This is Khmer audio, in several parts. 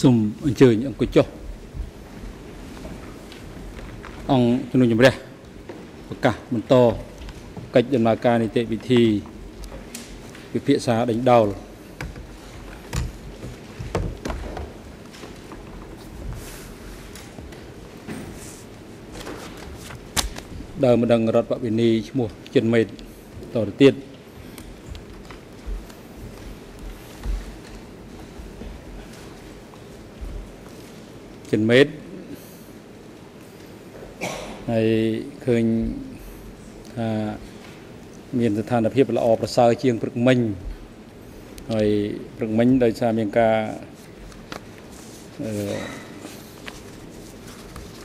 សូមអញ្ជើញអង្គុយចុះអង្គជំនុំជម្រះប្រកាសបន្តកិច្ចដំណើរការនីតិវិធីពិភាក្សាដេញដោលដើមម្ដងរដ្ឋបវិនីឈ្មោះចិនមេតតទៅទៀត ចិនមេតហើយឃើញថាមានស្ថានភាពល្អប្រសើរជាងព្រឹកមិញហើយព្រឹកមិញដោយសារមានការអឺ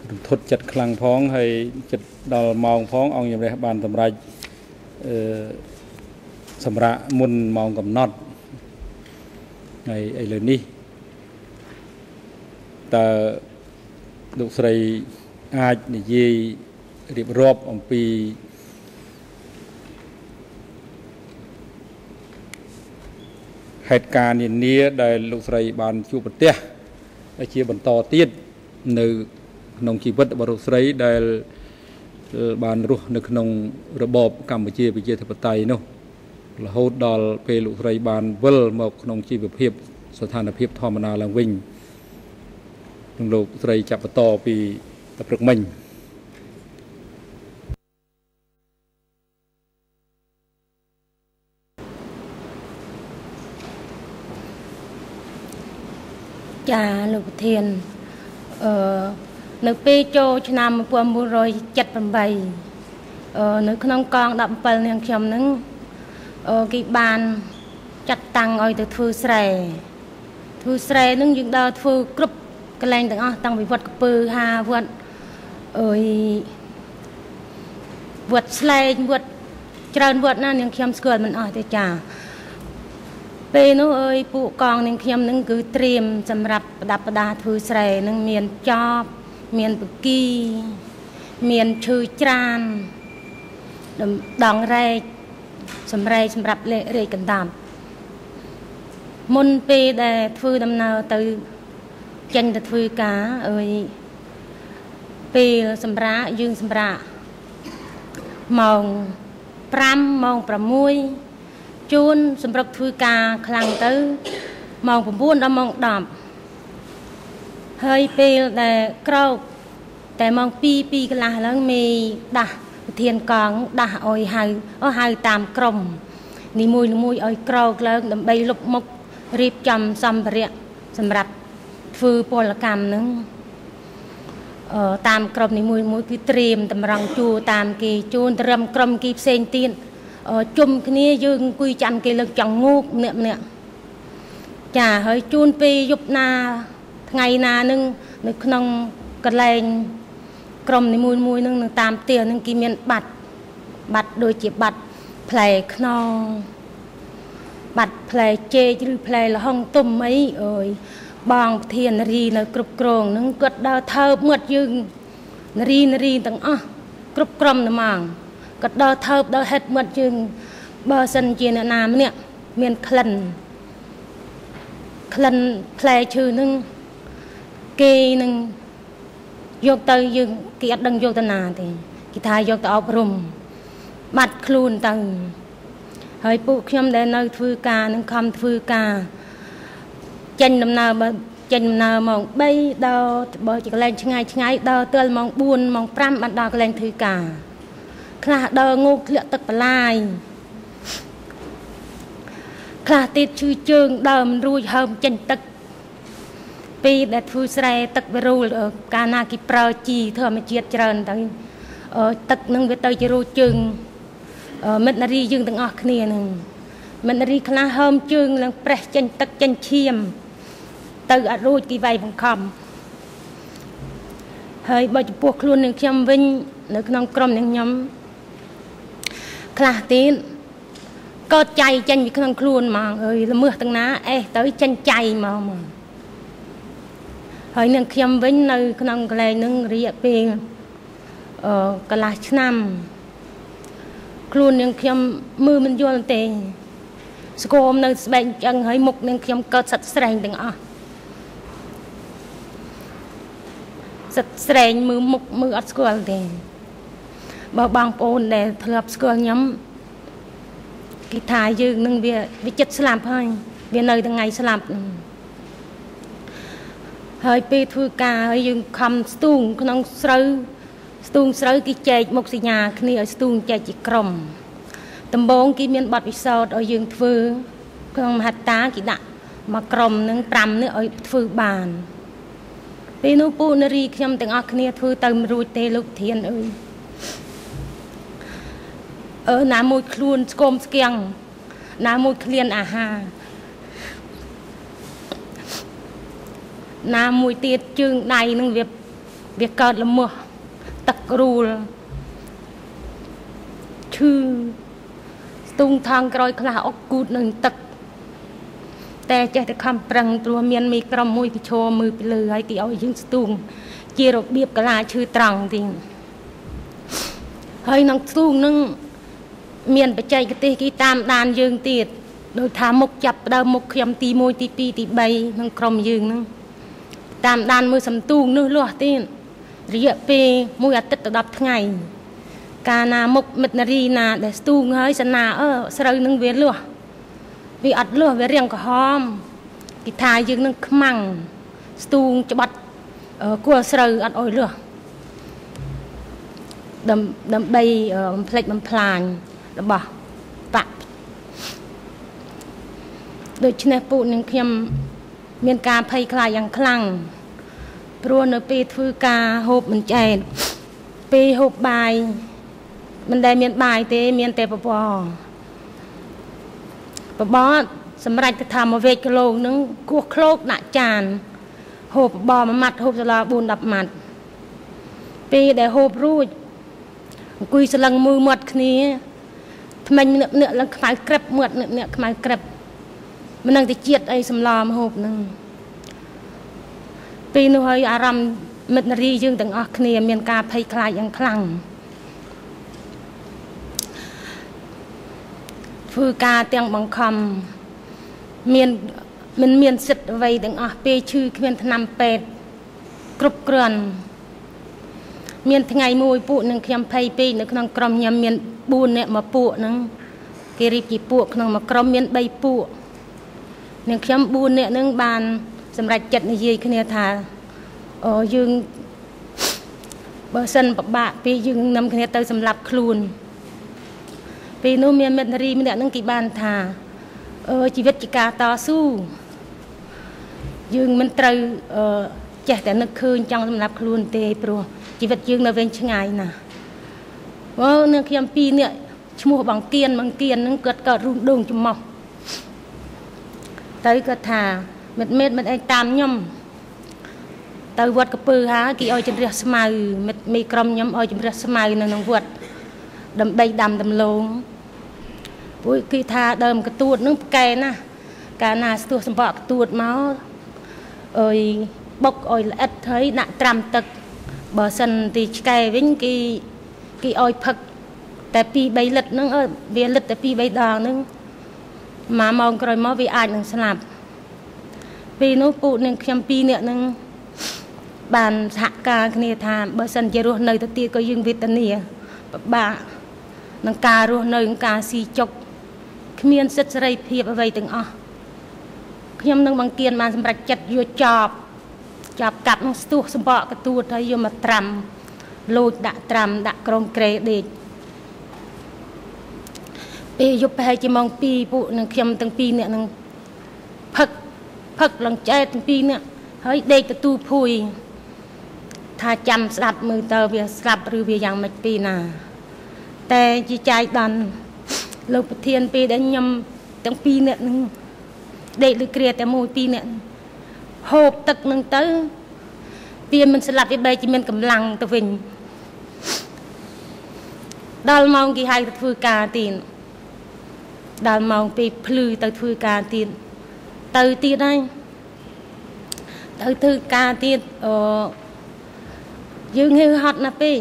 រំធត់ចិត្តខ្លាំងផងហើយចិត្តដល់ម៉ោងផងអង្គជំរះបានសម្រេចអឺសម្រាប់មុនម៉ោងកំណត់ហើយឥឡូវនេះ តើលោកស្រីអាចនិយាយរៀបរាប់អំពីហេតុការណ៍នានាដែលលោកស្រីបានជួបប្រទះជាបន្តទៀតនៅក្នុងជីវិតរបស់លោកស្រីដែលបានរស់នៅក្នុងរបបកម្ពុជាប្រជាធិបតេយ្យនោះរហូតដល់ពេលលោកស្រីបានវិលមកក្នុងជីវភាពស្ថានភាពធម្មតាឡើងវិញ នឹងលោកស្រីចាប់បន្តពីព្រឹកមិញចាលោកប្រធានអឺនៅពេលចូលឆ្នាំ1978អឺនៅក្នុងកង17នាងខ្ញុំនឹងអឺគេបានចាត់តាំងឲ្យទៅធ្វើស្រែធ្វើស្រែនឹងយើងដើរធ្វើគ្រប់ កន្លែងទាំងអស់តាំងពីវត្តកពើហាវត្តអើយវត្តស្លែងវត្តច្រើនវត្តណានាងខ្ញុំស្គាល់មិនអស់ទេចាពេលនោះអើយពួកកងនាងខ្ញុំនឹងគឺត្រៀមសម្រាប់ប្រដាប់ប្រដាធ្វើស្រែនឹងមានចប់មានបគី មានឈើច្រានដងរែកសម្រែកសម្រាប់លេខរែកកណ្ដាប់មុនពេលដែលធ្វើដំណើរទៅ ចេញទៅធ្វើការអើយពេលសម្រាប់យើងសម្រាប់ម៉ោង5ម៉ោង6ជួនសម្រាប់ធ្វើការខ្លាំងទៅម៉ោង9ដល់ម៉ោង10ហើយពេលដែលក្រោកតែម៉ោង2 2កន្លះឡើងមេដាស់ប្រធានកងដាស់ឲ្យហៅអូហៅតាមក្រុមនីមួយមួយឲ្យក្រោកឡើងដើម្បីលុបមុខរៀបចំសម្ភារៈសម្រាប់ ធ្វើពលកម្មហ្នឹងអឺតាមក្រុមនីមួយមួយគឺត្រៀមតម្រង់ជួរតាមគេជួនត្រឹមក្រុមគេផ្សេងទៀតជុំគ្នាយើងអង្គុយចាំគេលើកចង្ងូកម្នាក់ម្នាក់ចាហើយជួនពេលយប់ណាថ្ងៃណានឹងនៅក្នុងកន្លែងក្រុមនីមួយមួយនឹងនៅតាមផ្ទះនឹងគេមានបាត់បាត់ដូចជាបាត់ផ្លែខ្នងបាត់ផ្លែចេកឬផ្លែលហុងទុំអីអើយ បងប្រធាននារីនៅគ្រប់គ្រងនឹងគាត់ដើរថើបមាត់យើងនារីនារីទាំងអស់គ្រប់ក្រុមតែមកគាត់ដើរថើបដើរហិតមាត់យើងបើសិនជាអ្នកណាម្នាក់មានក្លិនក្លិនផ្លែឈើនឹងគេនឹងយកទៅយើងគេអត់ដឹងយកទៅណាទេគេថាយកទៅអប់រំបាត់ខ្លួនទៅហើយពួកខ្ញុំដែលនៅធ្វើការនឹងខំធ្វើការ ចេញដំណើរបើចេញដំណើរម៉ោង3ដល់បើជាកន្លែងឆ្ងាយឆ្ងាយដល់ទល់ម៉ោង4ម៉ោង5បានដល់កន្លែងធ្វើការខ្លះដើងូកធ្លាក់ទឹកបន្លាយខ្លះទៀតឈឺជើងដើមរួចហើមចេញទឹកពីដែលធ្វើស្រែទឹកវារូលកាលណាគេប្រើជីធម្មជាតិច្រើនទៅទឹកនឹងវាទៅជារូចជើងមិត្តនារីយើងទាំងអស់គ្នានឹងមិត្តនារីខ្លះហើមជើងឡើងប្រេះចេញទឹកចេញឈាម ទៅអត់រួចគេវាយបង្ខំហើយបើចំពោះខ្លួននឹងខ្ញុំវិញ នៅក្នុងក្រុមនឹងខ្ញុំខ្លះទៀតកោតចៃចេញពីក្នុងខ្លួនហ្មងអើយល្មើសទាំងណាអេះទៅចេញចៃមកមកហើយនឹងខ្ញុំវិញនៅក្នុងកន្លែងនឹងរយៈពេលអឺកន្លះឆ្នាំ ខ្លួននឹងខ្ញុំមើលមិនយល់ទេស្គមនៅស្បែកចឹងហើយមុខនឹងខ្ញុំកើតសិតស្រែងទាំងអស់ សិតស្រែងមើលមុខមើលអត់ស្គាល់ទេបើបងប្អូនដែលធ្លាប់ស្គាល់ខ្ញុំគេថាយើងនឹងវាវាចិត្តស្លាប់ហើយវានៅថ្ងៃស្លាប់ហើយពេលធ្វើការហើយយើងខំស្ទូងក្នុងស្រូវស្ទូងស្រូវគេចែកមុខសញ្ញាគ្នាឲ្យស្ទូងចែកជាក្រុមដំបងគេមានប័ណ្ណពិសោធន៍ឲ្យយើងធ្វើក្នុងមហត្តាគេដាក់មកក្រុមនឹង5នេះឲ្យធ្វើបាន ពេលនោះពូនារីខ្ញុំទាំងអស់គ្នាធ្វើទៅមិនរួចទេលោកធានអើយអឺណាមួយខ្លួនស្គមស្គៀងណាមួយក្លៀនអាហារណាមួយទៀតជើងដៃនឹងវាវាកើតល្មោះទឹកគ្រូលឈឺស្ទុងថងក្រោយខ្លះអុកគូតនឹងទឹក តែចេះតែខំប្រឹងព្រោះមានមីក្រុមមួយគេឈរមើលពីលើហើយគេឲ្យយើងស្ទូងជារបៀបកលាឈឺត្រង់ទីហើយនឹងស្ទូងនឹងមានបច្ចេកទេសគេតាមដានយើងទៀតដោយថាមុខចាប់ដើមមុខខ្ញុំទី1ទី2ទី3ក្នុងក្រុមយើងហ្នឹងតាមដានមើលសំទូងនោះលាស់ទៀតរយៈពេលមួយអាទិត្យទៅ10ថ្ងៃ កាលណាមុខមិត្តនារីណាដែលស្ទូងហើយសណាអឺស្រូវនឹងវាលាស់ វាអត់លាស់វារៀងក្រហមគេថាយើងនឹងខ្មាំងស្ទូងច្បាត់គួរស្រូវអត់អុយលាស់ដើម្បីបំភ្លេចបំផ្លាញរបស់បកដូច្នេះពូនឹងខ្ញុំមានការភ័យខ្លាចយ៉ាងខ្លាំងព្រោះនៅពេលធ្វើការហូបមិនចែកពេលហូបបាយមិនដែលមានបាយទេ មានតែបបរ បបរសម្រាប់ទៅថាមួយវេកគីឡូនឹងគោះឃ្លោកដាក់ចានហូបបបរមួយម៉ាត់ហូបសាឡា4 10ម៉ាត់ពេលដែលហូបរួចអង្គុយស្លឹងមើលមាត់គ្នាថ្មិញម្នាក់ម្នាក់ឡើងខ្មៅក្រឹបមាត់ម្នាក់ម្នាក់ខ្មៅក្រឹបមិននឹងទៅជាតិអីសម្លមហូបនឹងពេលនោះហើយអារម្មណ៍មិត្តនារីយើងទាំងអស់គ្នា មានការភ័យខ្លាចយ៉ាងខ្លាំង ធ្វើការទាំងបង្ខំមានមិនមានសិទ្ធិអ្វីទាំងអស់ពេលឈឺគ្មានថ្នាំពេទ្យគ្រប់គ្រាន់មានថ្ងៃមួយពួកនឹងខ្ញុំភ័យពេកនៅក្នុងក្រុមខ្ញុំមាន4នាក់មកពួកហ្នឹងគេរៀបជាពួកក្នុងមួយក្រុមមាន3ពួកនឹងខ្ញុំ4នាក់ហ្នឹងបាន សម្រេចចិត្តនិយាយគ្នាថាអូយើងបើសិនពិបាកពេលយើងនាំគ្នាទៅសម្លាប់ខ្លួន ពេលនោះមានមិត្តនារីម្នាក់ហ្នឹងគេបានថាអឺជីវិតជាការតស៊ូយើងមិនត្រូវអឺចេះតែនឹកឃើញចង់សម្លាប់ខ្លួនទេព្រោះជីវិតយើងនៅវែងឆ្ងាយណាស់អូនឹងខ្ញុំពីរនាក់ឈ្មោះបងគៀនបងគៀនហ្នឹងគាត់កើតរូងដងចំមោះទៅគាត់ថាមិត្តមេតមិត្តឯងតាមខ្ញុំទៅវត្តកពើហាគេឲ្យជំរះស្មៅមិត្តមីក្រុមខ្ញុំឲ្យជំរះស្មៅនៅក្នុងវត្ត ដើម្បីដាំដំឡូងពួកគេថាដើមកទួតនឹងផ្កែណាកាលណាស្ទុះសម្បកកទួតមកអើយបុកឲ្យល្អិតហើយដាក់ត្រាំទឹកបើសិនទីឆ្កែវិញគេគេឲ្យផឹកតែ2 3លិត្រហ្នឹងអើវាលិត្រតែ2 3ដងហ្នឹងមួយម៉ោងក្រោយមកវាអាចនឹងស្លាប់ពេលនោះពូនឹងខ្ញុំពីរនាក់ហ្នឹងបានសហការគ្នាថាបើសិនជារស់នៅទៅទៀតក៏យើងវេទនាពិបាក នឹងការរស់នៅនឹងការស៊ីចុកគ្មានសិទ្ធិសេរីភាពអ្វីទាំងអស់ខ្ញុំនឹងបង្គានបានសម្រេចចិត្តយកចប់ចាប់កាប់នឹងស្ទុះសម្បកកទួតហើយយកមកត្រាំលូចដាក់ត្រាំដាក់ក្រងក្រេដេកពេលយប់ប្រហែលជាម៉ោង2ពួកនឹងខ្ញុំទាំងពីរនាក់នឹងផឹកផឹកឡើងចែកទាំងពីរនាក់ហើយដេកទទួលភួយ ថាចាំស្ដាប់មើលតើវាស្លាប់ឬវាយ៉ាងម៉េចពីណា តែជាចាយដន់លោកប្រធានពេលដែលខ្ញុំទាំងពីរនាក់នឹងដេកលើគ្រាតែមួយពីរនាក់ហូបទឹកនឹងទៅវាមិនស្លាប់វាបែរជាមានកម្លាំងទៅវិញដល់ម៉ោងគេហៅទៅធ្វើការទៀតដល់ម៉ោងពេលភ្លឺទៅធ្វើការទៀតទៅទៀតហើយទៅធ្វើការទៀតអឺយើងហឺហត់ណាស់ពេក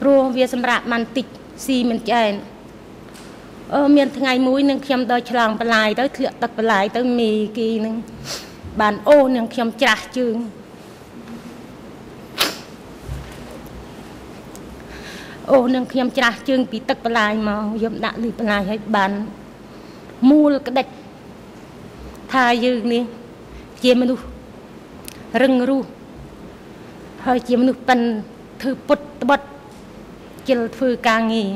ព្រោះវាសម្រាប់បានតិចស៊ីមិនចែនអឺមានថ្ងៃមួយនឹងខ្ញុំដល់ឆ្លងបន្លាយទៅធ្លាក់ទឹកបន្លាយទៅមីគីនឹងបានអូនឹងខ្ញុំច្រាស់ជើងអូនឹងខ្ញុំច្រាស់ជើងពីទឹកបន្លាយមកខ្ញុំដាក់លីបន្លាយឲ្យបានមូលក្តិចថាយើងនេះជាមនុស្សរឹងរូសហើយជាមនុស្សប៉ិនធ្វើពុតត្បិត ជិលធ្វើការងារ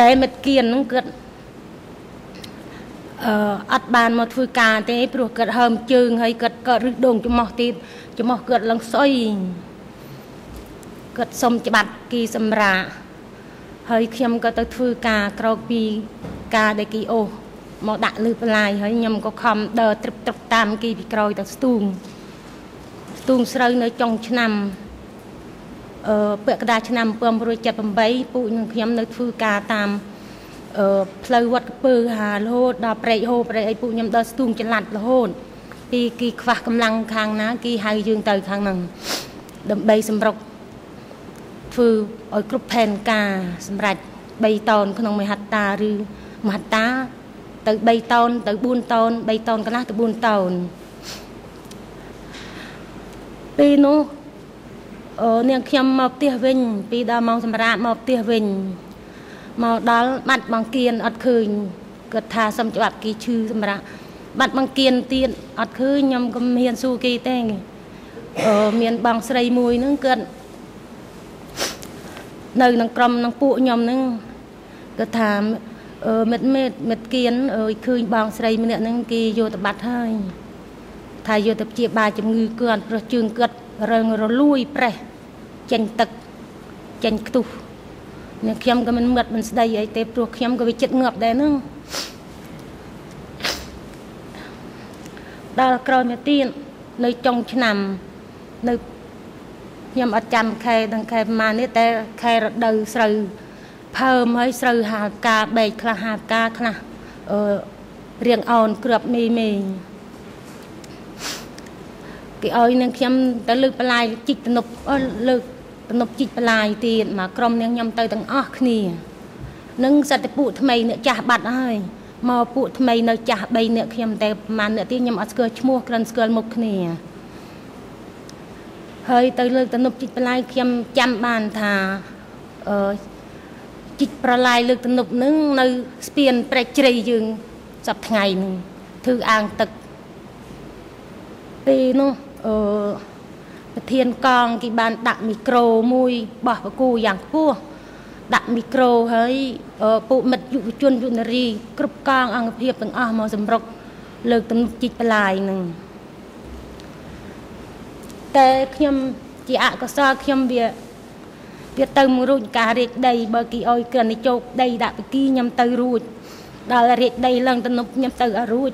តែមិត្តគៀនហ្នឹងគាត់អឺអត់បានមកធ្វើការទេព្រោះគាត់ហើមជើងហើយគាត់ក៏រឹសដងច្មោះទៀតច្មោះគាត់ឡើងស្អុយគាត់សុំច្បាត់គីសម្រាហើយខ្ញុំក៏ទៅធ្វើការក្រោកពីការដែលគីអូសមកដាក់លើបន្លាយហើយខ្ញុំក៏ខំដើរត្រឹបត្រឹបតាមគីពីក្រោយទៅស្ទូងស្ទូងស្រូវនៅចុងឆ្នាំអឺ ពាក់កណ្ដាលឆ្នាំ1978ពូនឹងខ្ញុំនៅធ្វើការតាមអឺផ្លូវវត្តកពើហារហូតដល់ព្រែកហូព្រែកអីពូខ្ញុំដល់ស្ទូងចល័តរហូតពីគីខ្វះកម្លាំងខាងណាគីហៅយើងទៅខាងហ្នឹងដើម្បីសម្រុកធ្វើឲ្យគ្រប់ផែនការសម្រាប់3តោនក្នុងមហត្តាឬមហត្តាទៅ3តោនទៅ4តោន3តោនកន្លះទៅ4តោនពេលនោះ អឺនាងខ្ញុំមកផ្ទះវិញ ពីដល់ម៉ោងសម្រាប់មកផ្ទះវិញមកដល់បាត់បង្គៀនអត់ឃើញគាត់ថាសុំច្បាប់គេឈឺសម្រាប់បាត់បង្គៀនទៀតអត់ឃើញខ្ញុំក៏មានសួរគេទេអឺមានបងស្រីមួយហ្នឹងគាត់នៅក្នុងក្រុមនឹងពួកខ្ញុំហ្នឹងគាត់ថាមិត្តមិត្តមិត្តគៀនអើយឃើញបងស្រីម្នាក់ហ្នឹងគេយកទៅបាត់ហើយថាយកទៅព្យាបាលជំងឺគាត់ព្រោះជើងគាត់ រងរលួយប្រេះចេញទឹកចេញខ្ទុះនេះខ្ញុំក៏មិនមត់មិនស្ដីអីទេព្រោះខ្ញុំក៏វាចិត្តងាប់ដែរហ្នឹងដល់ក្រោយមកទៀតនៅចុងឆ្នាំនៅខ្ញុំអត់ចាំខែដល់ខែប្រហែលនេះតែខែរដូវស្រូវផើមហើយស្រូវហាលកាបែកខ្លះហាលកាខ្លះអឺរៀងអោនគ្រាប់មីមី គេឲ្យនឹងខ្ញុំទៅលើកបន្លាយជីកទំនប់លើកទំនប់ជីកបន្លាយទៀតមកក្រុមនាងខ្ញុំទៅទាំងអស់គ្នានឹងសត្វពួកថ្មីអ្នកចាស់បាត់ហើយមកពួកថ្មីនៅចាស់3អ្នកខ្ញុំតែប្រហែលអ្នកទៀតខ្ញុំអត់ស្គាល់ឈ្មោះគ្រាន់ស្គាល់មុខគ្នាហើយទៅលើកទំនប់ជីកបន្លាយខ្ញុំចាំបានថាអឺជីកប្រឡាយលើកទំនប់នឹងនៅស្ពានព្រែកជ្រៃយើងសប្ថ្ងៃនឹងធ្វើអាងទឹកពេលនោះ អឺប្រធានកងគេបានដាក់មីក្រូមួយបោះបកគូយ៉ាងខ្ពស់ដាក់មីក្រូហើយពួកមិត្តយុវជនយុនារីគ្រប់កងអង្គភាពទាំងអស់មកសម្រុកលើកទំនុកជីកបន្លាយនឹងតែខ្ញុំជាអកុសលខ្ញុំវាវាទៅមួយរួចការរេកដីបើគេអោយគ្រាន់តែជោគដីដាក់បគីខ្ញុំទៅរួចដល់រេកដីឡើងទំនប់ខ្ញុំទៅអត់រួច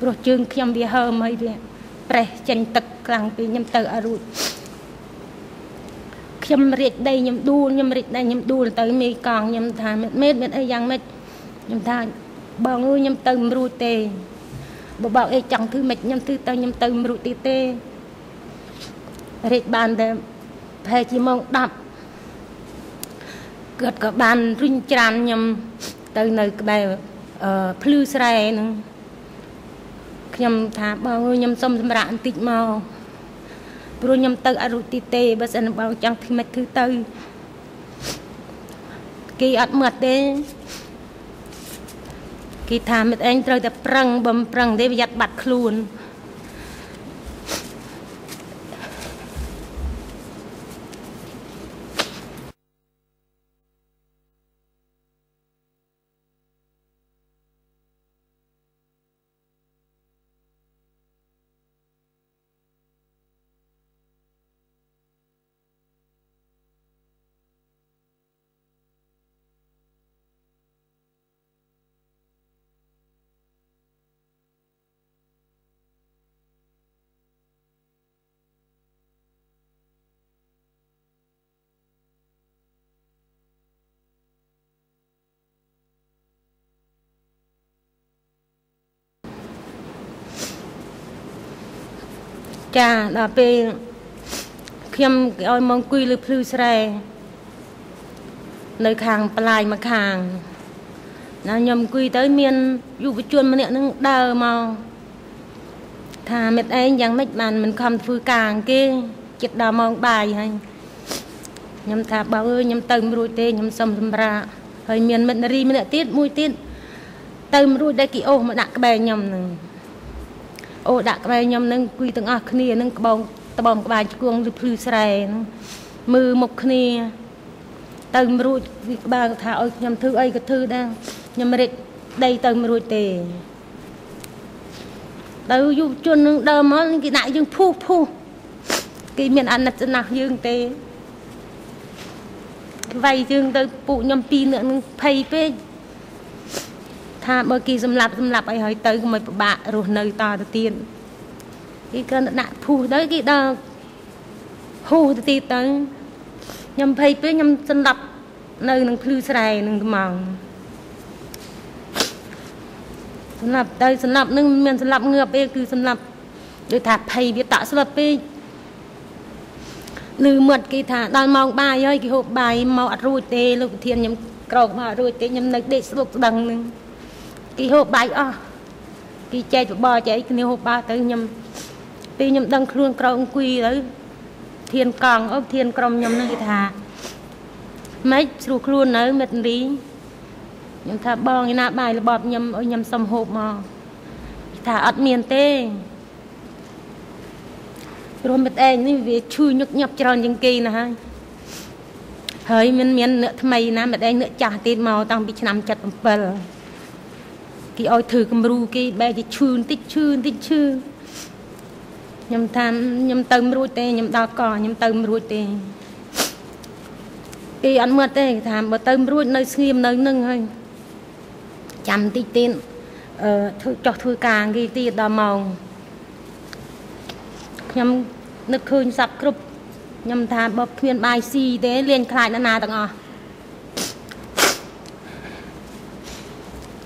ព្រោះជើងខ្ញុំវាហើមហើយវា ប្រេះចេញទឹកខ្លាំងពេកខ្ញុំទៅអត់រួចខ្ញុំរៀកដីខ្ញុំដួលខ្ញុំរៀកដីខ្ញុំដួលទៅមេកងខ្ញុំថាមេតមានអីយ៉ាងម៉េចខ្ញុំថាបងអើយខ្ញុំទៅមិនរួចទេបើបងអីចង់ធ្វើម៉េចខ្ញុំធ្វើទៅខ្ញុំទៅមិនរួចទៀតទេរៀកបានតែប្រហែលជាម៉ោង10គាត់ក៏បានរុញច្រានខ្ញុំទៅនៅក្បែរអឺភ្លឺស្រែហ្នឹង ខ្ញុំថាបងខ្ញុំសុំសម្រាប់បន្តិចមកព្រោះខ្ញុំទៅអរុទីទេបើសិនបងចង់ធ្វើម៉េចធ្វើទៅគេអត់មើលទេគេថាមិត្តឯងត្រូវតែប្រឹងបំប្រឹងទេប្រយ័ត្នបាត់ខ្លួន ចាដល់ពេលខ្ញុំឲ្យមកអង្គុយលើភ្លឺស្រែនៅខាងប្លាយមកខាងណាខ្ញុំអង្គុយទៅមានយុវជនម្នាក់នឹងដើរមកថាមិត្តឯងយ៉ាងម៉េចបានមិនខំធ្វើការគេចិត្តដល់ម៉ោងបាយហើយខ្ញុំថាបើអើយខ្ញុំទៅមិនរួចទេខ្ញុំសុំសម្រាប់ហើយមានមិត្តនារីម្នាក់ទៀតមួយទៀតទៅមិនរួចដែរគេអូសមកដាក់ក្បែរខ្ញុំហ្នឹង អូដាក់ក្បែរខ្ញុំហ្នឹងគួយទាំងអស់គ្នាហ្នឹងក្បងត្បងក្បាលឆ្គងឬភ្លឺស្រែហ្នឹងមើលមុខគ្នា ទៅមិនរួចវាក្បាលថាឲ្យខ្ញុំធ្វើអីក៏ធ្វើដែរខ្ញុំរិចដីទៅមិនរួចទេទៅយុវជននឹងដើមមកគេដាក់យើងភុះភុះគេមានអាណិតស្នះយើងទេវាយយើងទៅពួកខ្ញុំពីរនាក់នឹងភ័យពេក ថាបើគេសម្លាប់សម្លាប់អីហើយទៅកុំឲ្យពិបាករស់នៅតទៅទៀតគេគ្រាន់តែដាក់ភុះទៅគេដល់ហូទៅទៀតទៅខ្ញុំភ័យពេកខ្ញុំសម្លាប់នៅនឹងភ្លឺស្រែនឹងត្មងសម្លាប់ទៅសម្លាប់នឹងមានសម្លាប់ងើបទេគឺសម្លាប់ដូចថាភ័យវាតាក់ស្លុតពេកឮមាត់គេថាដល់ម៉ោងបាយហើយគេហូបបាយមកអត់រួចទេលោកប្រធានខ្ញុំក្រោកមកអត់រួចទេខ្ញុំនៅដេកស្លុកស្ដឹងនឹង គេហូបបាយអស់គេចែកបបរចែកគ្នាហូបបាយទៅខ្ញុំពេលខ្ញុំដឹងខ្លួនក្រោកអង្គុយទៅធានកង់អូធានក្រុមខ្ញុំនឹងគេថាម៉េចស្រួលខ្លួននៅមិត្តរីខ្ញុំថាបងឯណាបាយរបបខ្ញុំឲ្យខ្ញុំសុំហូបមកគេថាអត់មានទេព្រោះមិត្តឯងនេះវាឈឺញឹកញាប់ច្រើនជាងគេណាស់ហើយហើយមិនមានអ្នកថ្មីណាមិត្តឯងអ្នកចាស់ទៀតមកតាំងពីឆ្នាំ77 គេឲ្យធ្វើគំរូគេបែរជាឈឺបន្តិចឈឺបន្តិចឈឺខ្ញុំថាខ្ញុំទៅមិនរួចទេខ្ញុំដល់កខ្ញុំទៅមិនរួចទេគេអត់មើលទេគេថាបើទៅមិនរួចនៅស្ងៀមនៅនឹងហើយចាំបន្តិចទៀតអឺធ្វើចោះធ្វើការគេទៀតដល់ម៉ោងខ្ញុំនឹកឃើញសັບគ្រប់ខ្ញុំថាបើគ្មានបាយស៊ីទេលៀនខ្លាចណាស់ណាទាំងអស់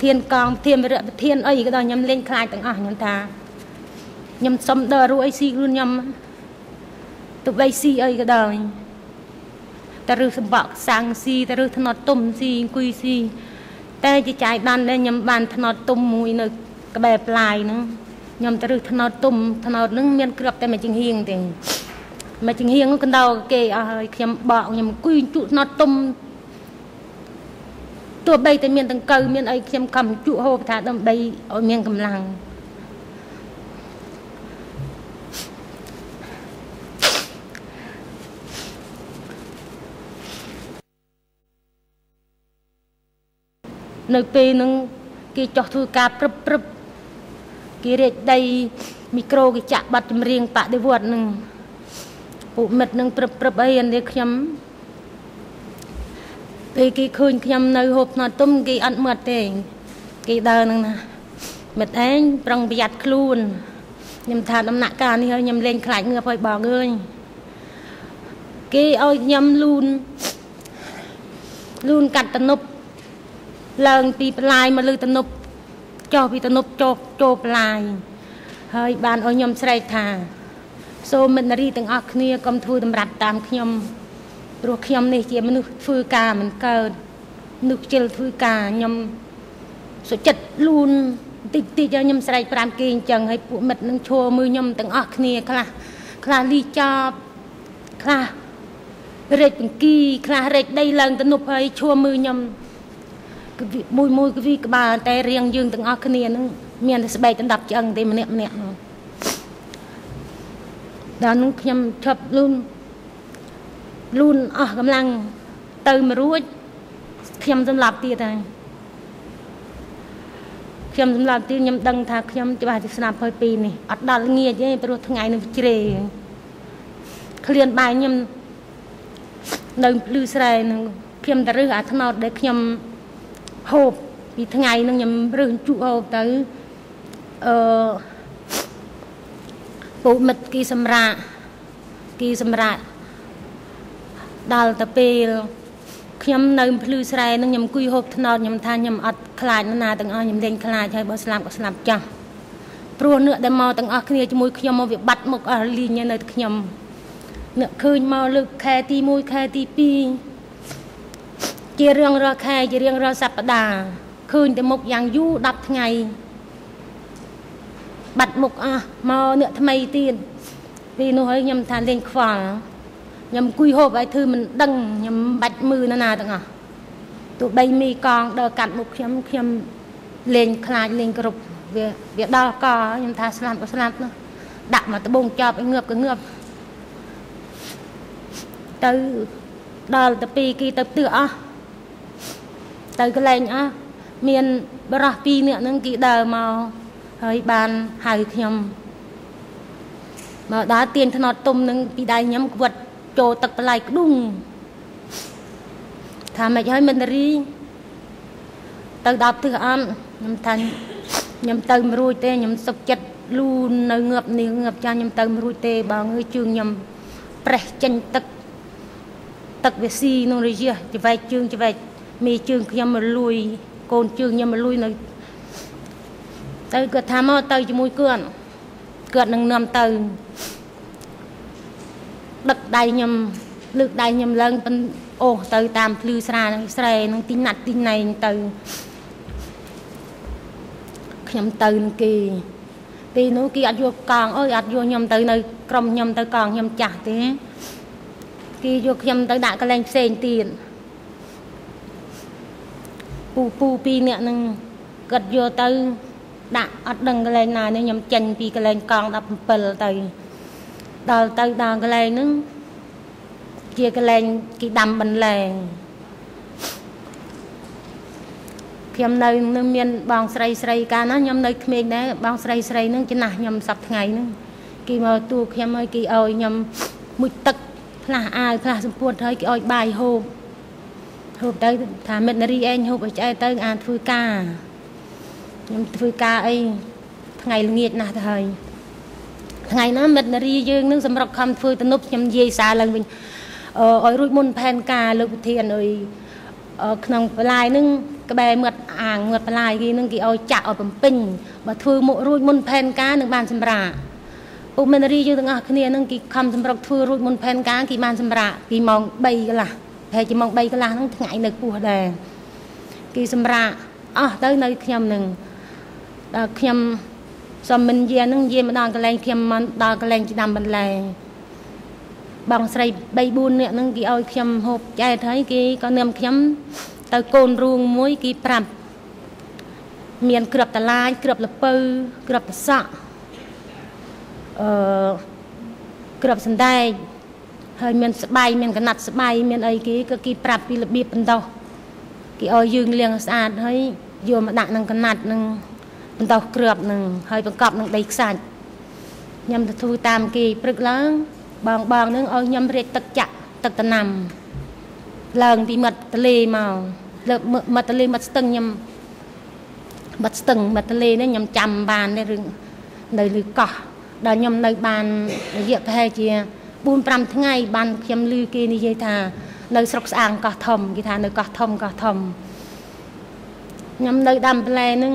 ធានកងធានវិរៈប្រធានអីក៏ដល់ខ្ញុំលេងខ្លាចទាំងអស់ខ្ញុំថាខ្ញុំសុំដល់រួអីស៊ីខ្លួនខ្ញុំទៅបីស៊ីអីក៏ដោយតែឬសម្បកសាំងស៊ីតែឬថ្នត់ទុំស៊ីអង្គុយស៊ីតែជាចាយបានដែរខ្ញុំបានថ្នត់ទុំមួយនៅក្បែរផ្លាយហ្នឹងខ្ញុំទៅរឹសថ្នោតទុំថ្នោតនឹងមានគ្រាប់តែមួយចង្ហៀងទេមួយចង្ហៀងកណ្ដោគេអស់ហើយខ្ញុំបកខ្ញុំអង្គុយជក់ថ្នោតទុំ ទោះបីតែមានដង្កូវមានអីខ្ញុំខំជក់ហូបថាដើម្បីឲ្យមានកម្លាំងនៅពេលនឹងគេចោះធ្វើការព្រឹបព្រឹបគេរាជដីមីក្រូគេចាក់បាត់ចម្រៀងបដិវត្តនឹងពួកមិត្តនឹងព្រឹបព្រឹបអីអានេះខ្ញុំ ពេលគេឃើញខ្ញុំនៅហូបថ្នត់ទុំគេអត់មើលទេគេដើរនឹងណាមិត្តឯងប្រឹងប្រយ័ត្នខ្លួនខ្ញុំថាដំណាក់កាលនេះហើយខ្ញុំលេងខ្លាចងើបហើយបងអើយគេឲ្យខ្ញុំលូនលូនកាត់តនុបឡើងពីបន្លាយមកលើតនុបចុះពីទំនប់ចោចូលប្លាយហើយបានឲ្យខ្ញុំស្រែកថា សូមមិត្តនារីទាំងអស់គ្នាកុំធ្វើតម្រាប់តាមខ្ញុំ ព្រោះខ្ញុំនេះជាមនុស្សធ្វើការមិនកើតមនុស្សខ្ជិលធ្វើការខ្ញុំសុចិត្តលូនតិចតិចខ្ញុំស្រែក5គេអញ្ចឹងហើយពួកមិត្តនឹងឈរមើលខ្ញុំទាំងអស់គ្នាខ្លះខ្លះលីចប់ខ្លះរែកបង្គីខ្លះរែកដីឡើងទៅនប់ហើយឈរមើលខ្ញុំមួយមួយគវីក្បាលតែរៀងយើងទាំងអស់គ្នានឹងមានតែស្បែកដណ្ដប់ឆ្អឹងទេម្នាក់ម្នាក់នោះដល់នោះខ្ញុំឈប់លូន លូនអស់កម្លាំងទៅមួយរួចខ្ញុំសម្លាប់ទៀតហើយខ្ញុំសម្លាប់ទៀតខ្ញុំដឹងថាខ្ញុំច្បាស់ជាស្នាប់ហើយពីនេះអត់ដល់ងាយទេព្រោះថ្ងៃនឹងជ្រេឃ្លានបាយខ្ញុំនៅភ្លឺស្រែនឹងខ្ញុំតរឹសអាថ្នោតដែលខ្ញុំហូបពីថ្ងៃហ្នឹងខ្ញុំរើសជក់ហូបទៅអឺពូមិត្តគីសម្រាប់គីសម្រាប់ ដល់ទៅពេលខ្ញុំនៅភ្លឺស្រែនឹងខ្ញុំគួយហូបថ្នោតខ្ញុំថាខ្ញុំអត់ខ្លាចណាទាំងអស់ខ្ញុំលេងខ្លាចហើយបើស្លាប់ក៏ស្លាប់ចាស់ព្រោះអ្នកដែលមកទាំងអស់គ្នាជាមួយខ្ញុំមកវាបាត់មុខអស់លីងនៅខ្ញុំអ្នកឃើញមកលើកខែទី1ខែទី2ជារៀងរាល់ខែជារៀងរាល់សប្តាហ៍ឃើញតែមុខយ៉ាងយូរ10ថ្ងៃបាត់មុខអស់មកអ្នកថ្មីទៀតពេលនោះហើយខ្ញុំថាលេងខ្វល់ ខ្ញុំអង្គុយហូបឲ្យធ្វើមិនដឹងខ្ញុំបាច់មើលណាណាទាំងអស់ទោះបីមីកងដើរកាត់មុខខ្ញុំខ្ញុំលេងខ្លាចលេងគ្រប់វាវាដល់កខ្ញុំថាស្លាប់ក៏ស្លាប់នោះដាក់មកដបងចប់ឲ្យងើបក៏ងើបទៅដល់ទៅពីគីទៅទឿអស់ទៅកន្លែងអស់មានបរោះពីរនាក់ហ្នឹងគេដើរមកហើយបានហៅខ្ញុំមកដល់ទៀនថ្នត់ទុំនឹងពីដៃខ្ញុំក្វិត ចូលទឹកបន្លាយក្ដុងថាមិនហើយមិនរីទៅដល់ទិសអន់ខ្ញុំថាខ្ញុំទៅមិនរួចទេខ្ញុំសុខចិត្តលូននៅងើបនេះងើបចាខ្ញុំទៅមិនរួចទេបងអើយជើងខ្ញុំប្រេះចេញទឹកទឹកវាស៊ីក្នុងរយៈច្វែកជើងច្វែកមីជើងខ្ញុំមកលួយកូនជើងខ្ញុំមកលួយនៅទៅគាត់ថាមកទៅជាមួយគាត់គាត់នឹងនាំទៅ ដឹកដៃខ្ញុំលើកដៃខ្ញុំឡើងប៉ុនអូសទៅតាមភ្លឺស្រានឹងស្រែនឹងទីណាត់ទីណែងទៅខ្ញុំទៅនឹងគេពេលនោះគេអត់យកកង់អើយអត់យកខ្ញុំទៅនៅក្រុមខ្ញុំទៅកង់ខ្ញុំចាស់ទេគេយកខ្ញុំទៅដាក់កន្លែងផ្សេងទៀតពូពូពីរនាក់នឹងគាត់យកទៅដាក់អត់ដឹងកន្លែងណានេះខ្ញុំចេញពីកន្លែងកង់17ទៅ ដល់ទៅដល់កន្លែងហ្នឹងជាកន្លែងគេដាំបន្លែងខ្ញុំនៅនឹងមានបងស្រីស្រីកាលណាខ្ញុំនៅក្មេងដែរបងស្រីស្រីនឹងចំណាស់ខ្ញុំសប្ថ្ងៃហ្នឹងគេមកទូខ្ញុំឲ្យគេឲ្យខ្ញុំមុជទឹកផ្លាស់អាវផ្លាស់សម្ពួតហើយគេឲ្យបាយហូបហូបទៅថាមិត្តនារីឯងហូបឲ្យឆ្អែតទៅអានធ្វើការខ្ញុំធ្វើការអីថ្ងៃល្ងាចណាស់ទៅហើយ ថ្ងៃណាមិត្តនារីយើងនឹងសម្រុកខំធ្វើទំនប់ខ្ញុំនិយាយសារឡើងវិញអឺឲ្យរួចមុនផែនការលោកវិធានអើយក្នុងបន្លាយនឹងក្បែរមាត់អាងមាត់បន្លាយគេនឹងគេឲ្យចាក់ឲ្យបំពេញបើធ្វើមុខរួចមុនផែនការនឹងបានសម្រាប់ពុកមេនារីយើងទាំងអស់គ្នានឹងគេខំសម្រុកធ្វើរួចមុនផែនការគេបានសម្រាប់ពីម៉ោង3កន្លះប្រហែលជាម៉ោង3កន្លះហ្នឹងថ្ងៃនៅពោះដែរគេសម្រាប់អស់ទៅនៅខ្ញុំនឹងដល់ខ្ញុំ សំមិនយានឹងយាមកដល់កន្លែងខ្ញុំមកដល់កន្លែងច្ដាំបន្លែបងស្រី3 4នាក់ហ្នឹងគេឲ្យខ្ញុំហូបចែកហើយគេក៏នាំខ្ញុំទៅកូនរូងមួយគេប្រាប់មានក្របតឡាយក្របលពៅក្របប្រសក់អឺក្របសណ្ដែកហើយមានស្បៃមានកណាត់ស្បៃមានអីគេក៏គេប្រាប់ពីរបៀបបន្តោសគេឲ្យយើងលាងស្អាតហើយយកមកដាក់នឹងកណាត់នឹង បន្តោសក្របនឹងហើយបង្កប់នឹងដីខ្សាច់ខ្ញុំទៅធ្វើតាមគេព្រឹកឡើងបងបងនឹងឲ្យខ្ញុំរៀបទឹកចាក់ទឹកតំណាំឡើងពីមាត់ទលេមកលើមាត់ទលេមាត់ស្ទឹងខ្ញុំមាត់ស្ទឹងមាត់ទលេនេះខ្ញុំចាំបានទេរឿងនៅលើកោះដល់ខ្ញុំនៅបានរយៈប្រហែលជា4 5ថ្ងៃបានខ្ញុំឮគេនិយាយថានៅស្រុកស្អាងកោះធំគេថានៅកោះធំកោះធំ ខ្ញុំនៅដាំផ្លែនឹង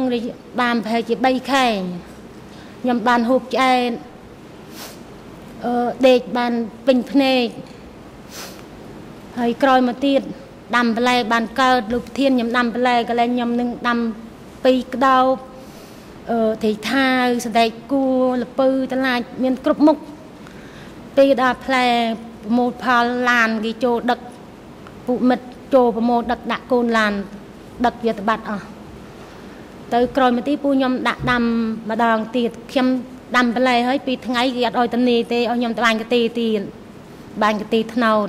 បានប្រហែលជា3ខែខ្ញុំបានហូបឆ្អែតអឺដេកបានពេញភ្នែកហើយក្រោយមកទៀតដាំបន្លែបានកើតលោកធានខ្ញុំដាំបន្លែកន្លែងខ្ញុំនឹងដាំពីរក្តោបអឺត្រីថាវសណ្ដែកគួរលពៅតឡាចមានគ្រប់មុខពេលដល់ផ្លែប្រមូលផលឡានគេចូលដឹកពុមិត្តចូលប្រមូលដឹកដាក់កូនឡាន ដឹកវាទៅបាត់អស់ទៅក្រោយមកទីពូខ្ញុំដាក់ដាំម្ដងទៀតខ្ញុំដាំបន្លែហើយពីថ្ងៃគេអត់ឲ្យតនីទេឲ្យខ្ញុំទៅបាញ់កាទីទៀតបាញ់កាទីថ្នោត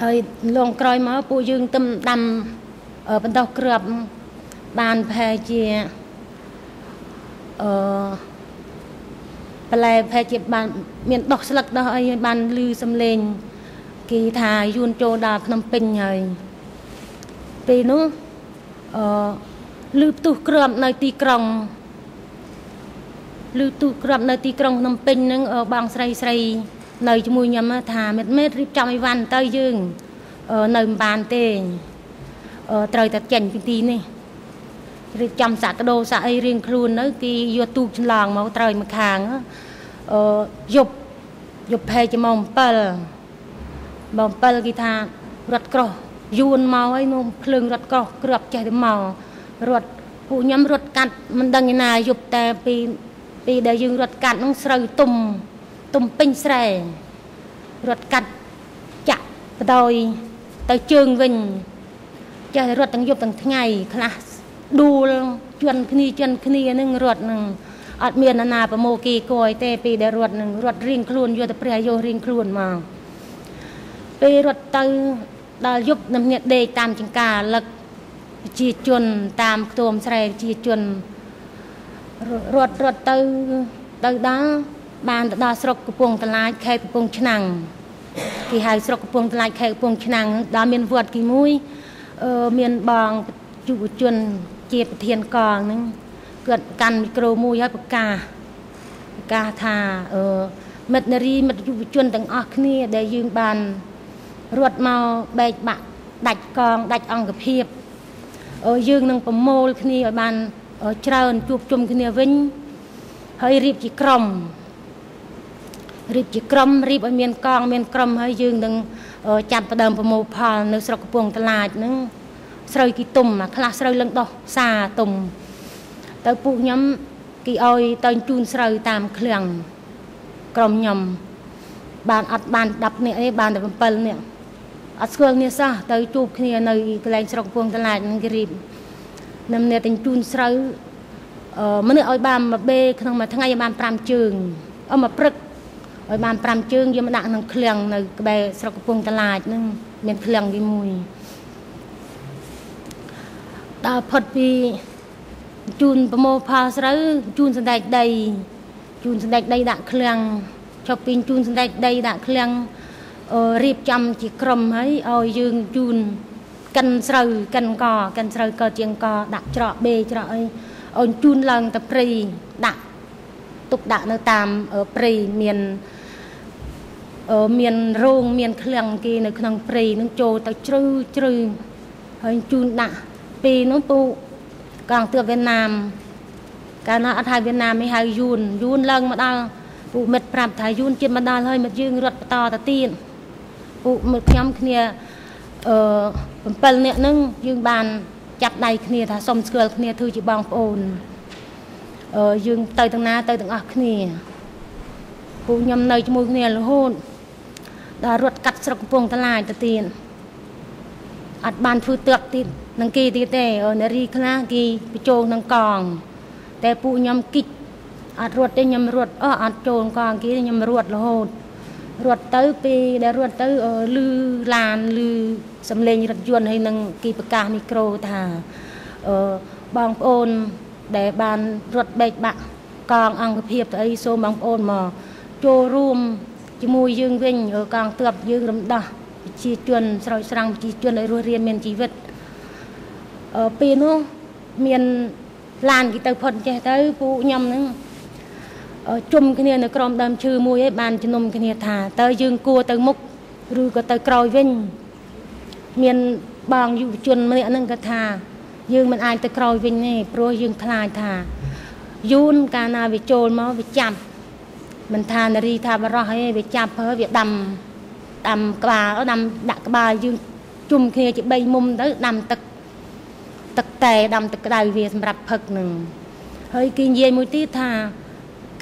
ហើយលងក្រោយមកពួកយើងទឹមដាំបន្តោសក្របបានប្រហែលជាអឺបន្លែប្រហែលជាបាន មានដោះស្លឹកដោះអីបានលឺសំឡេង គេថាយួនចូលដល់ភ្នំពេញហើយពេលនោះអឺលឺផ្ទុះក្របនៅទីក្រុងលឺទូក្របនៅទីក្រុងភ្នំពេញហ្នឹងបងស្រីស្រី នៅជាមួយខ្ញុំថាមេតមេតរៀបចំអីវ៉ាន់ទៅយើងនៅមិនបានទេត្រូវតែចេញពីទីនេះរៀបចំសាក់ដោសាក់អីរៀងខ្លួននៅគេយកទូកឆ្លងមកត្រូវមកខាងអឺយប់យប់ផែជាម៉ោង7 ម៉ោង7គេថារត់ក្រោះយួនមកហើយនោះភ្លើងរត់ក្រោះគ្រាប់ចេះទៅមករត់ពួកខ្ញុំរត់កាត់មិនដឹងឯណាយប់តែពីពីដែលយើងរត់កាត់នោះស្រូវទុំទំពេញស្រែរត់កាត់ចាក់បដ ாய் ទៅជើងវិញចេះរត់ទាំងយប់ទាំងថ្ងៃខ្លះដួលជន់គ្នាជន់គ្នានឹងរត់នឹងអត់មានណាប្រមោគីគួយទេពេលដែលរត់នឹងរត់រៀងខ្លួនយកទៅព្រះយោរៀងខ្លួនមក ពេលរត់ទៅដល់យប់នឹងអ្នកដេកតាមចង្ការលឹកជាជនតាមខ្ទមស្រែជាជនរត់រត់ទៅទៅដល់បានទៅដល់ស្រុកកំពង់តឡាចខេត្តកំពង់ឆ្នាំងគេហៅស្រុកកំពង់តឡាចខេត្តកំពង់ឆ្នាំងដល់មានវត្តគេមួយអឺមានបងយុវជនជាប្រធានកងហ្នឹងគាត់កាន់មីក្រូមួយហើយប្រកាសប្រកាសថាអឺមិត្តនារីមិត្តយុវជនទាំងអស់គ្នាដែលយើងបាន រត់មកបែកបាក់ដាច់កងដាច់អង្គភាពយើងនឹងប្រមូលគ្នាឲ្យបានច្រើនជួបជុំគ្នាវិញហើយរៀបជាក្រុមរៀបជាក្រុមរៀបឲ្យមានកងមានក្រុមហើយយើងនឹងចាប់ផ្ដើមប្រមូលផលនៅស្រុកកំពង់តឡាចហ្នឹងស្រូវគីទុំខ្លះស្រូវលឹងដោះសាទុំទៅពូខ្ញុំគេឲ្យទៅជូនស្រូវតាមឃ្លាំងក្រុមខ្ញុំបានអត់បាន10នាក់ទេបានតែ7នាក់ អត់ស្គាល់គ្នាសោះទៅជួបគ្នានៅកន្លែងស្រុកកំពង់តឡាចនឹងគេរៀបនឹងអ្នកទាំងជូនស្រូវអឺមនុស្សឲ្យបានមួយបេក្នុងមួយថ្ងៃឲ្យបាន5ជើងអមមួយព្រឹកឲ្យបាន5ជើងយកមកដាក់ក្នុងឃ្លាំងនៅក្បែរស្រុកកំពង់តឡាចហ្នឹងមានឃ្លាំងទីមួយដល់ផុតពីជូនប្រមូលផលស្រូវជូនសណ្ដែកដីជូនសណ្ដែកដីដាក់ឃ្លាំងចុះពីជូនសណ្ដែកដីដាក់ឃ្លាំង រៀបចំជាក្រុមហើយឲ្យយើងជូនកិនស្រូវកិនកកិនស្រូវក៏ជាងកដាក់ច្រកបេច្រកអីអូនជូនឡើងទៅព្រៃដាក់ទុកដាក់នៅតាមព្រៃមានមានរោងមានឃ្លាំងគេនៅក្នុងព្រៃនឹងចូលទៅជ្រៅជ្រៅហើយជូនដាក់ពីនោះពូកងទ័ពវៀតណាមកាលណាអត់ហៅវៀតណាមមិនហៅយួនយួនឡើងមកដល់ពូមិត្តប្រាប់ថាយួនជិះមកដល់ហើយមកយើងរត់បន្តទៅទៀត ពូមិត្តខ្ញុំគ្នាអឺ7នាក់ហ្នឹងយើងបានចាប់ដៃគ្នាថាសុំស្គាល់គ្នាធ្វើជាបងប្អូនអឺយើងទៅទាំងណាទៅទាំងអស់គ្នាពូខ្ញុំនៅជាមួយគ្នារហូតដល់រត់កាត់ស្រុកកំពង់តឡាយទៅទៀតអត់បានធ្វើទឹកទៀតនឹងគេទៀតទេនារីខ្លះគេបញ្ចូលនឹងកង តែពួកខ្ញុំគិចអត់រត់ទេខ្ញុំរត់អស់អត់ចូលកងគេខ្ញុំរត់រហូត រត់ទៅពេលដែលរត់ទៅលឺឡានលឺសំឡេងរថយន្តហើយនឹងគេប្រកាសមីក្រូថាអឺបងប្អូនដែលបានរត់បែកបាក់កងអង្គភាពទៅអីសូមបងប្អូនមកចូលរួមជាមួយយើងវិញកងទ័ពយើងរំដោះប្រជាជនស្រោចស្រង់ប្រជាជនឲ្យរស់រានមានជីវិតអឺពេលនោះមានឡានគេទៅផុតចេះទៅពួកខ្ញុំហ្នឹង ជុំគ្នានៅក្រោមដើមឈើមួយឯងបានជំនុំគ្នាថាតើយើងគួរទៅមុខឬក៏ទៅក្រោយវិញមានបងយុវជនម្នាក់ហ្នឹងគាត់ថា យើងមិនអាចទៅក្រោយវិញទេព្រោះយើងខ្លាចថាយូនកាលណាវាចូលមកវាចាប់មិនថានារីថាបរោះទេវាចាប់ហើយវាដាំដាំក្បាលដាំដាក់ក្បាលយើងជុំគ្នាជា3មុំទៅដាំទឹកទឹកតែដាំទឹកក្តៅវាសម្រាប់ផឹកនឹងហើយគេនិយាយមួយទៀតថា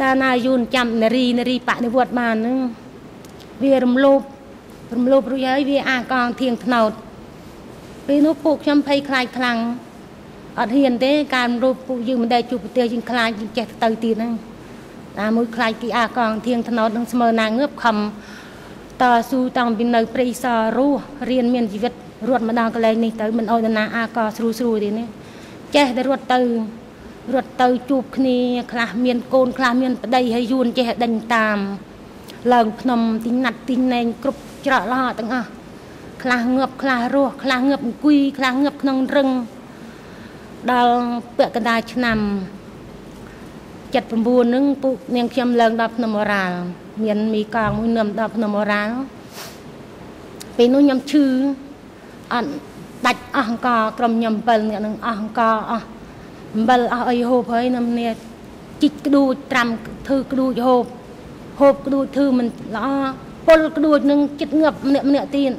កាលណាយូនចាំនារីនារីបនិវត្តបាននឹងវារំលោភរំលោភរួចហើយវាអាកងធៀងថ្នោតពេលនោះពួកខ្ញុំភ័យខ្លាចខ្លាំងអត់ហ៊ានទេការរំលោភពួកយើងមិនដែលជួបប្រទេសយើងខ្លាចយើងចេះទៅទៀតហ្នឹងតាមមួយខ្លាចគេអាកងធៀងថ្នោតនឹងស្មើណាងើបខំតស៊ូតាំងពីនៅព្រៃសររស់រៀនមានជីវិតរត់មកដល់កន្លែងនេះទៅមិនអោយនរណាអាកស្រួលស្រួលទេនេះចេះតែរត់ទៅ រត់ទៅជួបគ្នា ខ្លះមានកូនខ្លះមានប្តីហើយយួនចេះដេញតាម ឡើងភ្នំទីណាត់ទីណែងគ្រប់ច្រកឡោទាំងអស់ខ្លះងើបខ្លះរស់ខ្លះងើបអង្គុយខ្លះងើបក្នុងរឹងដល់ពាក់កណ្ដាលឆ្នាំ79ហ្នឹងពួកនាងខ្ញុំឡើងដល់ភ្នំអូរ៉ាល់មានមីកងមួយនឹមដល់ភ្នំអូរ៉ាល់ពេលនោះខ្ញុំឈឺអត់ដាច់អស់អង្គក្រុមខ្ញុំ7នាក់នឹងអស់អង្គអស់ អំបិលអស់អីហូបហើយនៅនេះជីកក្ដួចត្រាំធ្វើក្ដួចហូបហូបក្ដួចធ្វើមិនល្អពលក្ដួចនឹងចិត្តងាប់ម្នាក់ម្នាក់ទៀត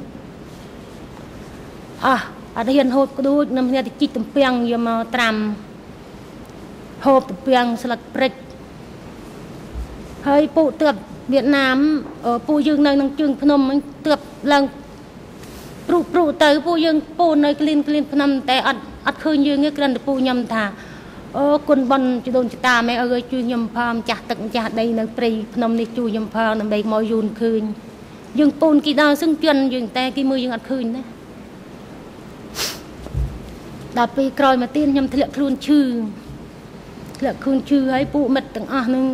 អស់អត់ហ៊ានហូបក្ដួចនៅនេះទៅជីកតំពាំងយកមកត្រាំហូបតំពាំងស្លឹកព្រិចហើយពូទើបវៀតណាមពូយើងនៅនឹងជើងភ្នំទើបឡើងព្រុព្រុទៅពូយើងពូនៅក្លៀនក្លៀនភ្នំតែអត់ អត់ឃើញយើងទេគ្រាន់តែពូខ្ញុំថាអូគុណបនជដូនចតាម៉ែអើយជួយខ្ញុំផងចាស់ទឹកម្ចាស់ដីនៅព្រៃភ្នំនេះជួយខ្ញុំផងដើម្បីមកយូនឃើញយើងពូនគីដល់សឹងជន់យើងតែគេមើលយើងអត់ឃើញណាដល់ពេលក្រោយមកទៀតខ្ញុំធ្លាក់ខ្លួនឈឺធ្លាក់ខ្លួនឈឺហើយពួកមិត្តទាំងអស់នឹង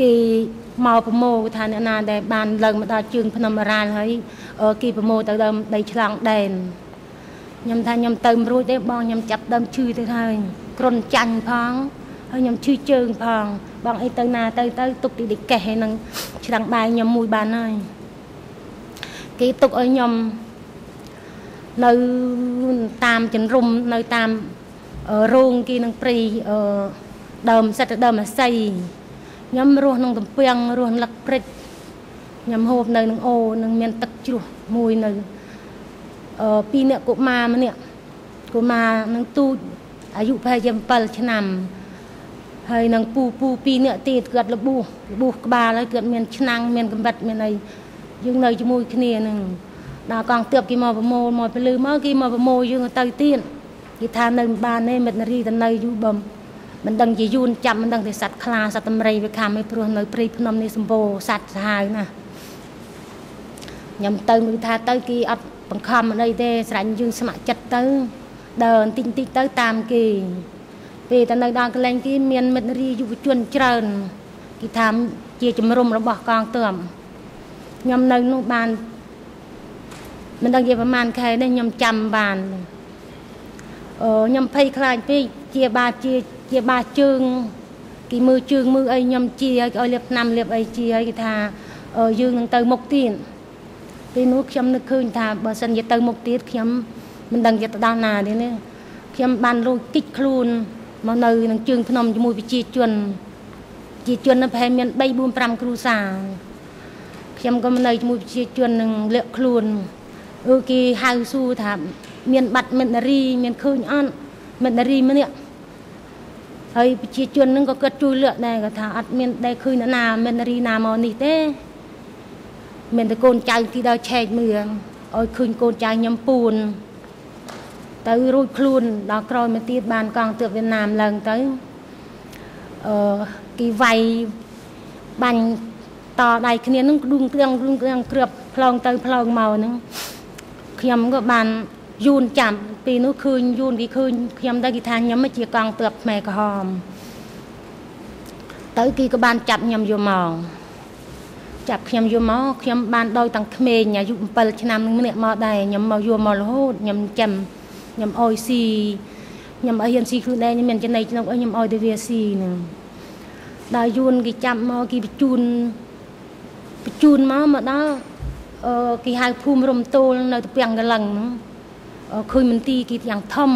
គេមកប្រមូលថាអ្នកណាដែលបានឡើងមកដល់ជើងភ្នំរ៉ាល់ហើយគេប្រមូលទៅដើមដីឆ្លងដែន ខ្ញុំថាខ្ញុំទៅមិនរួចទេបងខ្ញុំចាប់ដើមឈឺទៅហើយគ្រុនចាញ់ផងហើយខ្ញុំឈឺជើងផងបងអីទៅណាទៅទៅទុកទីដេកេះហើយនឹងឆ្លាំងបាយខ្ញុំមួយបានហើយគេទុកឲ្យខ្ញុំនៅតាមចន្រុំនៅតាមរោងគេនឹងព្រីដើមសិតដើមអាស័យខ្ញុំរស់ក្នុងទំពាំងរស់លឹកព្រិចខ្ញុំហូបនៅនឹងអូនឹងមានទឹកជ្រោះមួយនៅអឺ ពីរអ្នកកុមារម្នាក់កុមារនឹងទូចអាយុប្រហែលជា7ឆ្នាំហើយនឹងពូពូពីរនាក់ទៀតគាត់លបួសលបួសក្បាលហើយគាត់មានឆ្នាំងមានកំបិតមានអីយើងនៅជាមួយគ្នានឹងដល់កងទើបគេមកប្រមូលមកពលឺមកគេមកប្រមូលយើងទៅទៀតគេថានៅមិនបានទេមិត្តនារីទៅនៅយូរបំមិនដឹងជាយួនចាប់មិនដឹងទេសัตว์ខ្លាសត្វតម្រៃវាខាំឯព្រោះនៅព្រៃភ្នំនេះសម្បូរសត្វសាហាវណាខ្ញុំទៅមើលថាទៅគេអត់ បង្ខំអីទេស្រាញ់យើងស្ម័គ្រចិត្តទៅ ដើរបន្តិចបន្តិចទៅតាមគេពេលទៅនៅដល់កន្លែងគេមានមិត្តរីយុវជនច្រើនគេថាជាជំរំរបស់កងទ័ពខ្ញុំនៅនោះបានមិនដឹងជាប្រហែលខែនេះខ្ញុំចាំបានអឺខ្ញុំភ័យខ្លាចពេកជាបាជាជាបាជើងគេមើលជើងមើលអីខ្ញុំជាឲ្យឲ្យលាបថ្នាំលាបអីជាឲ្យគេថាយើងនឹងទៅមុខទៀត ពេលនោះខ្ញុំនឹកឃើញថាបើសិនជាទៅមុខទៀតខ្ញុំមិនដឹងជាទៅដល់ណាទេនេះខ្ញុំបានលួចគិចខ្លួនមកនៅនឹងជើងភ្នំជាមួយប្រជាជនប្រជាជននៅប្រហែលមាន3 4 5គ្រួសារខ្ញុំក៏នៅជាមួយប្រជាជននឹងលាក់ខ្លួនអឺគេហៅសួរថាមានបាត់មេនារីមានឃើញអត់មេនារីម្នាក់ហើយប្រជាជននឹងក៏គាត់ជួយលើកដែរគាត់ថាអត់មានដែលឃើញអ្នកណាមេនារីណាមកនេះទេ មានតែកូនចៅទីដល់ឆែកមើលឲ្យឃើញកូនចៅខ្ញុំពួនទៅរួចខ្លួនដល់ក្រោយមកទៀតបានកងទ័ពវៀតណាមឡើងទៅអឺគេវាយបាញ់តដៃគ្នានឹងឌូងគ្រឿងឌូងគ្រឿងគ្រឿបផ្លងទៅផ្លងមកហ្នឹងខ្ញុំក៏បានយូនចាំពេលនោះឃើញយូនគេឃើញខ្ញុំទៅគេថាខ្ញុំជាកងទ័ពខ្មែរក្រហមទៅគេក៏បានចាប់ខ្ញុំយកមក ចាប់ខ្ញុំយកមកខ្ញុំបានដោយតាំងក្មេងអាយុ7ឆ្នាំនឹងម្នាក់មកដែរខ្ញុំមកយកមករហូតខ្ញុំចាំខ្ញុំអោយស៊ីខ្ញុំអីហ៊ានស៊ីខ្លួនដែរខ្ញុំមានចំណៃក្នុងអីខ្ញុំអោយទៅវាស៊ីនឹងដល់យួនគេចាប់មកគេបញ្ជូនបញ្ជូនមកមកដល់អឺគេហៅភូមិរំទោលនៅទៅពាំងកលឹងហ្នឹងឃើញមន្ទីរគេយ៉ាងធំ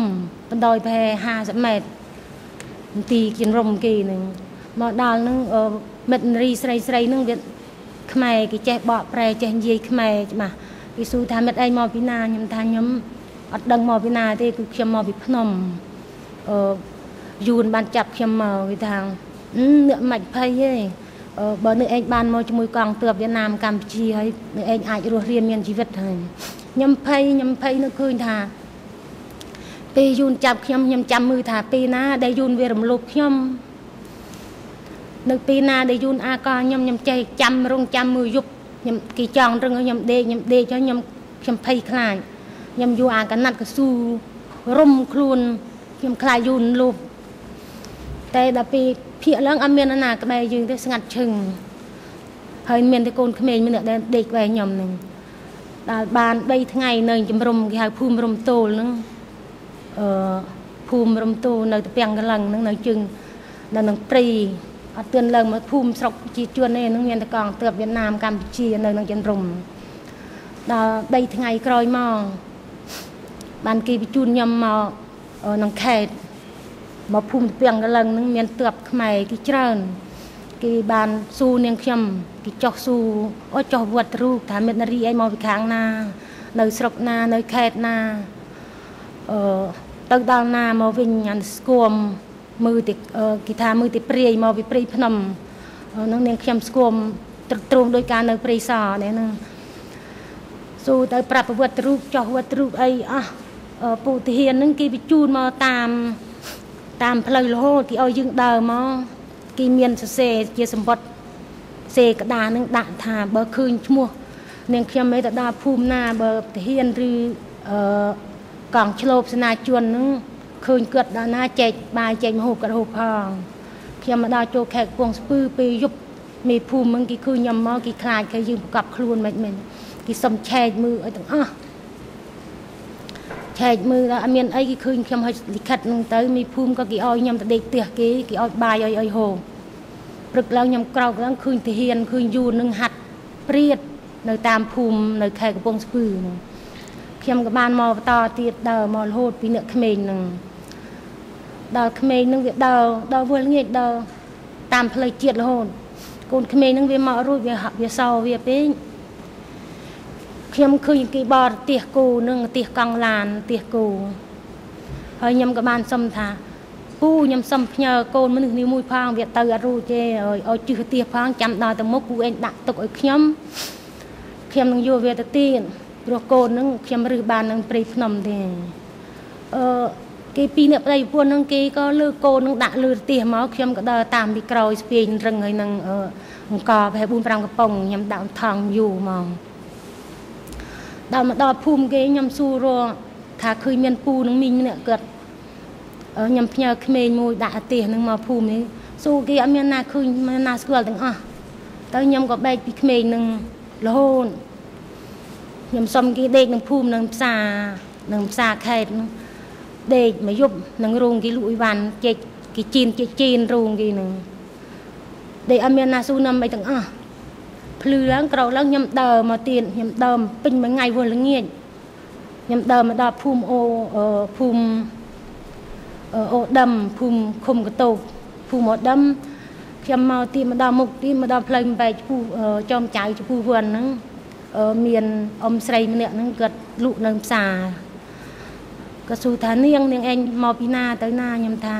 បណ្ដោយប្រហែល50ម៉ែត្រមន្ទីរគៀនរំគេហ្នឹងមកដល់ហ្នឹងមិត្តនារីស្រីស្រីហ្នឹងវា ខ្មែរគេចេះបកប្រែចេះនិយាយខ្មែរច្បាស់គេសួរថាមិត្តឯងមកពីណាខ្ញុំថាខ្ញុំអត់ដឹងមកពីណាទេគឺខ្ញុំមកពីភ្នំអឺយួនបានចាប់ខ្ញុំមកគេថាអ្នកមិនភ័យទេបើនៅឯងបានមកជាមួយកងទ័ពវៀតណាមកម្ពុជាហើយនៅឯងអាចរស់រានមានជីវិតហើយខ្ញុំភ័យខ្ញុំភ័យនឹកឃើញថាពេលយូនចាប់ខ្ញុំខ្ញុំចាំមើលថាពេលណាដែលយូនវារំលោភខ្ញុំ នៅពេលណាដែលយូនអាកខ្ញុំខ្ញុំចេះចាំរងចាំមើលយប់ខ្ញុំគេចង់រឹងខ្ញុំដេកខ្ញុំដេកចុះខ្ញុំខ្ញុំភ័យខ្លាចខ្ញុំយូរអាកណាត់កស៊ូរុំខ្លួនខ្ញុំខ្លាចយូនលោភតែដល់ពេលភាកឡើងអត់មានណាក្បែរយើងទេស្ងាត់ឈឹងហើយមានតែកូនក្មេងម្នាក់ដែលដេកក្បែរខ្ញុំនឹងដល់បាន3ថ្ងៃនៅជំរំគេហៅភូមិរំទោលហ្នឹងអឺភូមិរំទោលនៅតពាំងកលឹងហ្នឹងនៅជើងនៅនឹងព្រៃ អត់ទឿនឡើងមកភូមិស្រុកប្រជាជនទេហ្នឹងមានតកងទើបវៀតណាមកម្ពុជានៅនឹងជំរំដល់3ថ្ងៃក្រោយមកបានគេបញ្ជូនខ្ញុំមកក្នុងខេត្តមកភូមិពាំងកលឹងហ្នឹងមានទើបខ្មែរគេច្រើន គេបានស៊ូនាងខ្ញុំគេចោះស៊ូអូចោះវត្តរូបថាមេនារីអីមកពីខាងណា នៅស្រុកណានៅខេត្តណាអឺទៅដល់ណាមកវិញអានស្គម មើលទីគេថាមើលទីព្រាយមកពីព្រៃភ្នំហ្នឹងនាងខ្ញុំស្គមទ្រង់ដោយការនៅព្រៃសរនេះហ្នឹងស៊ូទៅប្រាប់ប្រវត្តិរូបចោះវត្តរូបអីអស់ពុទ្ធិហានហ្នឹងគេបញ្ជូនមកតាមតាមផ្លូវរហូតគេឲ្យយើងដើរមកគេមានសរសេរជាសម្បត្តិសេក្តារនឹងដាក់ថាបើឃើញឈ្មោះនាងខ្ញុំមេទៅដល់ភូមិណាបើទាហានឬអឺកងឆ្លូបសេនាជននឹង ឃើញគាត់ដល់ណាចែកបាយចែកម្ហូបគាត់ហូបផងខ្ញុំមកដល់ចូលខេត្តកំពង់ស្ពឺពេលយប់មេភូមិហ្នឹងគេឃើញខ្ញុំមកគេខ្លាចគេយើងប្រកបខ្លួនមិនមែនគេសុំឆែកមើលឲ្យទាំងអស់ឆែកមើលដល់អត់មានអីគេឃើញខ្ញុំឲ្យលិខិតហ្នឹងទៅមេភូមិក៏គេឲ្យខ្ញុំទៅដេកផ្ទះគេគេឲ្យបាយឲ្យឲ្យហូបព្រឹកឡើងខ្ញុំក្រោកឡើងឃើញទាហានឃើញយួននឹងហាត់ព្រាតនៅតាមភូមិនៅខេត្តកំពង់ស្ពឺហ្នឹងខ្ញុំក៏បានមកបន្តទៀតដើរមករហូតពីអ្នកក្មេងហ្នឹង ដល់ក្មេងហ្នឹងវាដើរដល់វល់ងាយដើរតាមផ្លូវជាតិរហូតកូនក្មេងហ្នឹងវាមករួចវាវាសោវាពេកខ្ញុំឃើញគេបរទេសគូនឹងទេសកង់ឡានទេសគូហើយខ្ញុំក៏បានសុំថាពូខ្ញុំសុំផ្ញើកូនមនុស្សនេះមួយផងវាទៅអត់រួចទេឲ្យជិះទេសផងចាំដល់ទៅមុខពូឯងដាក់ទុកឲ្យខ្ញុំខ្ញុំនឹងយកវាទៅទៀនព្រោះកូននឹងខ្ញុំរឹសបាននឹងព្រៃភ្នំទេអឺ គេពីរអ្នកប្តីប្រពន្ធនឹងគេក៏លើកូននឹងដាក់លើផ្ទះមកខ្ញុំក៏ដើរតាមពីក្រោយស្ពាយរឹងហើយនឹងអង្គប្រហែល4 5កំប៉ុងខ្ញុំដាក់ថងយូរមកដល់មកដល់ភូមិគេខ្ញុំសួររកថាឃើញមានពូនឹងមីងម្នាក់គាត់ខ្ញុំផ្ញើក្មេងមួយដាក់អាទេសនឹងមកភូមិនេះសួរគេអត់មានណាឃើញមានណាស្គាល់ទាំងអស់ទៅខ្ញុំក៏បែកពីក្មេងនឹងរហូតខ្ញុំសុំគេដេកនឹងភូមិនឹងផ្សារនឹងផ្សារខេត្តនឹង ដេកមកយប់នឹងរោងគេលក់អីវ៉ាន់ជែកគេជីនជែកជីនរោងគេនឹងដេកអត់មានណាស៊ូណាំអីទាំងអស់ភ្លឺឡើងក្រោកឡើងខ្ញុំដើរមកទៀតខ្ញុំដើរពេញមួយថ្ងៃវល់ល្ងាចខ្ញុំដើរមកដល់ភូមិអូភូមិអូដឹមភូមិឃុំកតោកភូមិអូដឹមខ្ញុំមកទីមកដល់មុខទីមកដល់ផ្លូវបែកឈ្មោះចំចៅឈ្មោះវ័នហ្នឹងមានអ៊ំស្រីម្នាក់ហ្នឹងគាត់លក់នៅផ្សារ ក៏សួរថានាងនាងឯងមកពីណាទៅណាខ្ញុំថា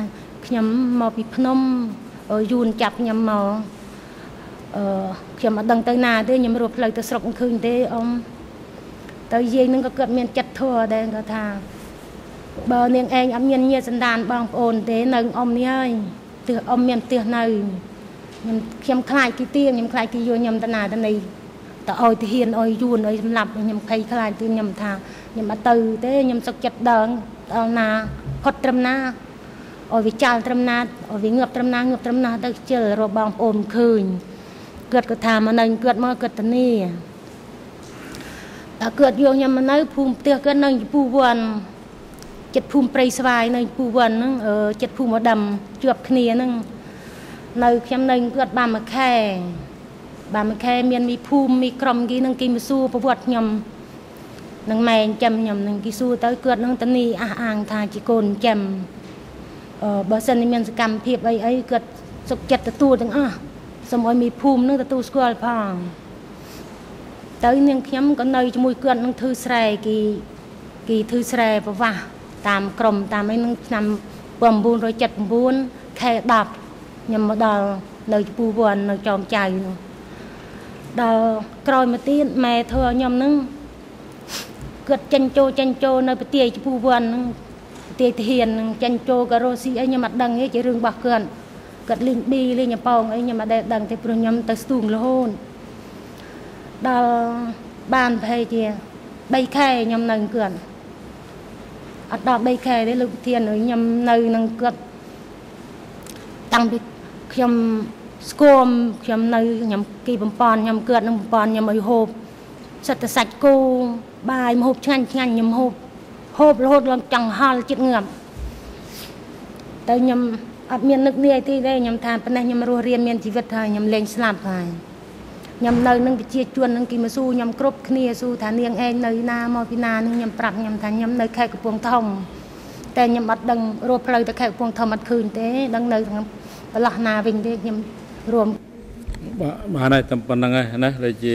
ខ្ញុំមកពីភ្នំយួនចាប់ខ្ញុំមកអឺខ្ញុំអត់ដឹងទៅណាទេខ្ញុំរត់ផ្លូវទៅស្រុកឃើញទេអ៊ំទៅយាយនឹងក៏គាត់មានចិត្តធัวដែរគាត់ថាបើនាងឯងអត់មានញាតិសន្តានបងប្អូនទេនៅអ៊ំនេះហើយទើសអ៊ំមានផ្ទះនៅខ្ញុំខ្ញុំខ្លាចគេទៀងខ្ញុំខ្លាចគេយកខ្ញុំទៅណាទៅណីតើអោយទៅហ៊ានអោយយួនអោយសម្លាប់ខ្ញុំភ័យខ្លាចទីខ្ញុំថា ខ្ញុំអត់ទៅទេខ្ញុំសុកចិត្តដើរដល់ណាផុតត្រឹមណាអោយវាចាល់ត្រឹមណាអោយវាងើបត្រឹមណាងើបត្រឹមណាទៅជិលរកបងប្អូនឃើញគាត់ក៏ថាមកនៅគាត់មកគាត់ទៅនេះតែគាត់យកខ្ញុំមកនៅភូមិផ្ទះគាត់នៅចំពោះវ័នចិត្តភូមិព្រៃស្វាយនៅពូវ័នហ្នឹងចិត្តភូមិអដមជាប់គ្នាហ្នឹងនៅខ្ញុំនៅគាត់បានមួយខែបានមួយខែមានមីភូមិមីក្រុមគេនឹងគេមកសួរប្រវត្តិខ្ញុំ នឹងម៉ែចាំខ្ញុំនឹងគេសួរទៅគាត់នឹងតនីអះអាងថាជាកូនចាំអឺបើសិនមានសកម្មភាពអីអីគាត់សុខចិត្តទទួលទាំងអស់សូមឲ្យមីភូមិនឹងទទួលស្គាល់ផងទៅនាងខ្ញុំក៏នៅជាមួយគាត់នឹងធ្វើស្រែគេគេធ្វើស្រែប្រវាស់តាមក្រមតាមអីនឹងឆ្នាំ1979ខែ10ខ្ញុំមកដល់នៅចំពោះវ័ននៅចោមចៅនោះដល់ក្រោយមកទៀតម៉ែធ្វើឲ្យខ្ញុំនឹង គាត់ចិញ្ចោចិញ្ចោនៅប្រទាយចំពោះវ័ននឹងប្រទាយទាហាននឹងចិញ្ចោក៏រស់ស៊ីអីខ្ញុំអត់ដឹងទេជារឿងរបស់គាត់គាត់លេងប៊ីលេងអប៉ោងអីខ្ញុំអត់ដែលដឹងទេព្រោះខ្ញុំទៅស្ទូងរហូតដល់បានប្រហែលជា3ខែខ្ញុំនៅគាត់អត់ដល់3ខែទេលោកប្រធានខ្ញុំនៅនឹងគាត់តាំងពីខ្ញុំស្គមខ្ញុំនៅខ្ញុំគីបំពន់ខ្ញុំគាត់នឹងបំពន់ខ្ញុំឲ្យហូបសិតតែសាច់គោ បាយមហូបឆ្ងាញ់ឆ្ងាញ់ខ្ញុំហូបហូបរហូតឡើងចង់ហល់ចិត្តងើបទៅខ្ញុំអត់មាននឹកនាយទេទេខ្ញុំថាប៉ុណ្ណេះខ្ញុំរស់រៀនមានជីវិតហើយខ្ញុំលែងស្លាប់ហើយខ្ញុំនៅនឹងប្រជាជននឹងគេមកស៊ូខ្ញុំគ្រប់គ្នាស៊ូថានាងឯងនៅណាមកពីណានឹងខ្ញុំប្រាប់ខ្ញុំថាខ្ញុំនៅខេត្តកំពង់ធំតែខ្ញុំអត់ដឹងរស់ផ្លូវទៅខេត្តកំពង់ធំអត់ឃើញទេដឹងនៅក្នុងប្រឡោះណាវិញទេខ្ញុំរួមបាទបានហើយតែប៉ុណ្្នឹងហើយណាដូចជា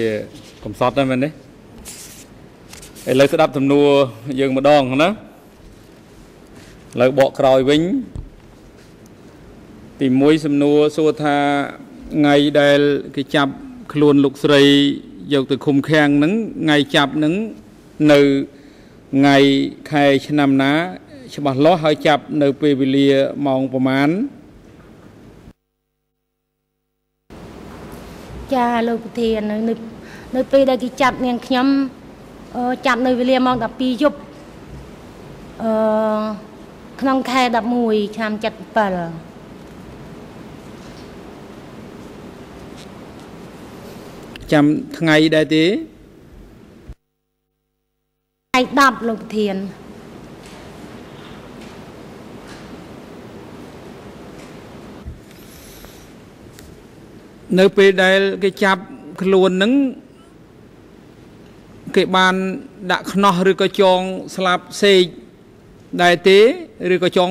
កំសត់ហ្នឹងមែនទេ ឥឡូវស្ដាប់សំណួរយើងម្ដងណាឥឡូវបកក្រោយវិញ ទី1សំណួរសួរថាថ្ងៃដែលគេចាប់ខ្លួនលោកស្រីយកទៅឃុំឃាំងហ្នឹងថ្ងៃចាប់ហ្នឹងនៅថ្ងៃខែឆ្នាំណា ច្បាស់លាស់ហើយចាប់នៅពេលវេលាម៉ោងប្រមាណចាលោកប្រធាននៅនៅពេលដែលគេចាប់នាងខ្ញុំ ចាប់នៅវេលាម៉ោង12យប់អឺក្នុងខែ11ឆ្នាំ77ចាំថ្ងៃដែរទេថ្ងៃ10លោកប្រធាននៅពេលដែលគេចាប់ខ្លួននឹង គេបានដាក់ខ្នោះឬក៏ចងស្លាប់សេកដែរទេឬក៏ចង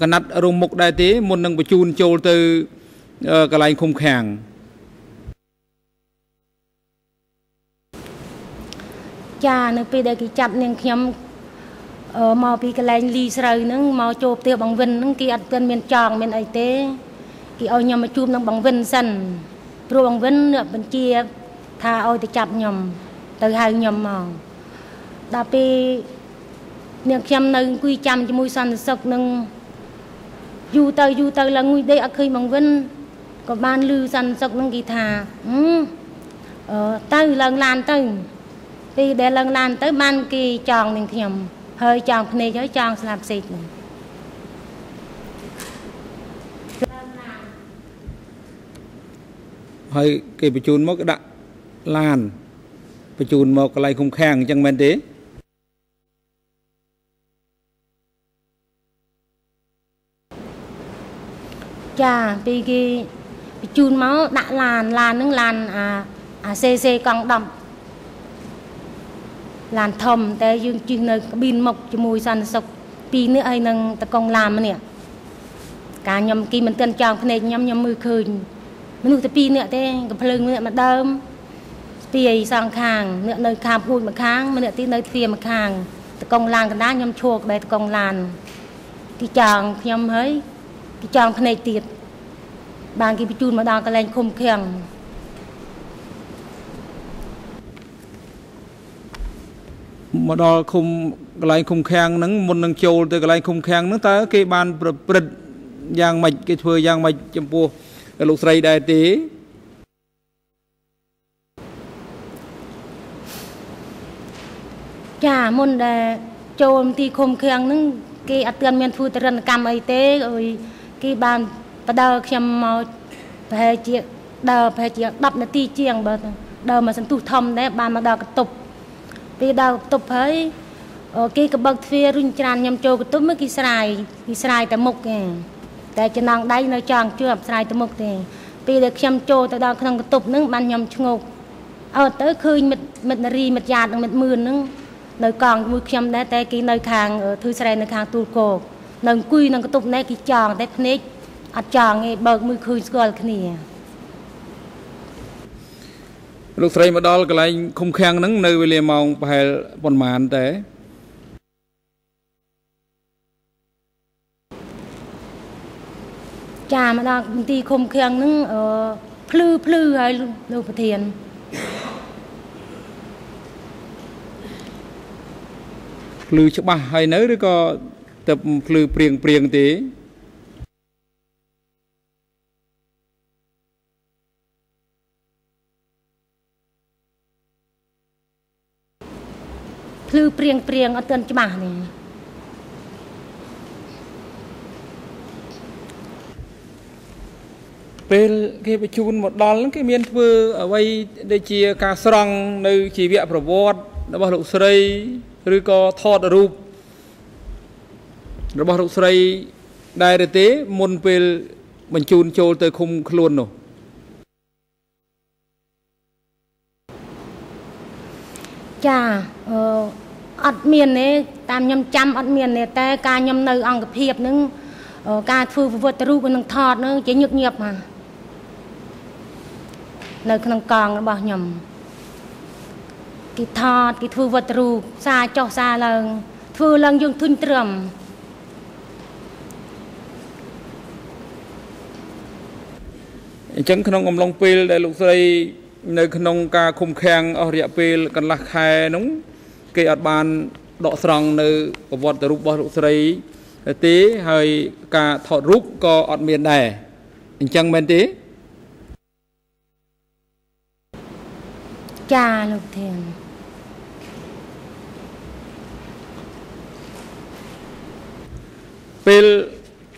កណាត់រងមុខដែរទេមុននឹងបញ្ជូនចូលទៅកន្លែងឃុំឃាំងចានៅពេលដែលគេចាប់នាងខ្ញុំមកពីកន្លែងលីស្រូវហ្នឹងមកចូលផ្ទះបងវិនហ្នឹងគេអត់ទាន់មានចងមានអីទេគេឲ្យខ្ញុំមកជួបនឹងបងវិនសិនព្រោះបងវិនបញ្ជាថាឲ្យទៅចាប់ខ្ញុំ ទៅហៅខ្ញុំមកដល់ពេលនាងខ្ញុំនៅអង្គុយចាំជាមួយសន្តិសុខនឹងយូរទៅយូរទៅឡើងងុយដេកអត់ឃើញបងវិនក៏បានលឺសន្តិសុខនឹងគេថាអឺទៅឡើងឡានទៅពីដែលឡើងឡានទៅបានគេចងនឹងខ្ញុំហើយចងភ្នែកហើយចងស្លាប់សេកហើយគេបញ្ជូនមកដាក់ឡាន បញ្ជូនមកកន្លែងឃុំឃាំងអញ្ចឹងមែនទេចាពីគេបញ្ជូនមកដាក់ឡានឡានហ្នឹងឡានអាអា CC កង់10ឡានធំតែយើងជិះនៅកាប៊ីនមុខជាមួយសន្តិសុខពីរនេះហើយនឹងតកងឡានម្នាក់ការខ្ញុំគីមិនទាន់ចောင်းភ្នែកខ្ញុំខ្ញុំមើលឃើញមនុស្សតែពីរនាក់ទេកំភ្លើងម្នាក់មកដើម ស្ពាយសងខាងអ្នកនៅខាងពួចម្ខាងម្នាក់ទីនៅទ្វារម្ខាងតកងឡានកណ្ដាលខ្ញុំឈួរក្បែរតកងឡានគេចង់ខ្ញុំហើយគេចង់ភ្នែកទៀតបានគេបញ្ជូនមកដល់កន្លែងឃុំឃាំងមកដល់ឃុំកន្លែងឃុំឃាំងហ្នឹងមុននឹងចូលទៅកន្លែងឃុំឃាំងហ្នឹងតើគេបានប្រព្រឹត្តយ៉ាងម៉េចគេធ្វើយ៉ាងម៉េចចំពោះលោកស្រីដែរទេ ចាមុនដែលចូលទីឃុំឃាំងហ្នឹងគេអត់ទាន់មានធ្វើទរណកម្មអីទេអើយគេបានបដើខ្ញុំមកប្រហែលជាដើរប្រហែលជា10នាទីជាងបើដើរមកសន្ទុះធំដែរបានមកដល់កតុបពេលដល់បន្ទប់ហើយគេក៏បើកទ្វាររុញច្រានខ្ញុំចូលបន្ទប់មកគេស្រាយគេស្រាយតែមុខទេតែចំណងដៃនៅចង់ជួបស្រាយទៅមុខទេពេលដែលខ្ញុំចូលទៅដល់ក្នុងបន្ទប់ហ្នឹងបានខ្ញុំឈ្ងោកអើទៅឃើញមិត្តមិត្តនារីមិត្តយ៉ាតនិងមិត្តមឿនហ្នឹង នៅកងជាមួយខ្ញុំដែរតែគេនៅខាងធ្វើស្រែនៅខាងទូលគោកនៅអង្គុយក្នុងបន្ទប់នេះគេចង់តែភ្នែកអត់ចង់ទេបើកមើលឃើញស្គាល់គ្នាលោកស្រីមកដល់កន្លែងឃុំឃាំងហ្នឹងនៅវេលាម៉ោងប្រហែលប៉ុន្មានតែចាមកដល់មន្ទីរឃុំឃាំងហ្នឹងអឺភ្លឺភ្លឺហើយលោកប្រធាន ភ្លឺច្បាស់ហើយនៅឬក៏ទៅភ្លឺព្រៀងព្រៀងទេភ្លឺព្រៀងព្រៀងអត់ទាន់ច្បាស់នេះពេលគេបញ្ជូនមកដល់គេមានធ្វើអ្វីដូចជាការស្រង់នៅជីវប្រវត្តិរបស់លោកស្រី ឬក៏ថតរូបរបស់លោកស្រីដែរទេ មុនពេលបញ្ជូនចូលទៅឃុំខ្លួននោះចាអឺអត់មានទេតាមខ្ញុំចាំអត់មានទេតែការខ្ញុំនៅ អង្គភាពនឹងការធ្វើប្រវត្តិរូបនឹងថតនឹងជាញឹកញាប់មកនៅក្នុងកងរបស់ខ្ញុំ គេថតគេធ្វើវត្តរូបសារចុះសារឡើង ធ្វើឡើងយើងធុញត្រឹមអញ្ចឹងក្នុងអំឡុងពេលដែលលោកស្រី នៅ ក្នុងការឃុំឃាំងអស់រយៈពេលកន្លះខែនោះគេអត់បានដកស្រង់នៅប្រវត្តិរូបរបស់លោកស្រីទេហើយការថតរូបក៏អត់មានដែរអញ្ចឹងមែនទេចាលោកធាន ពេល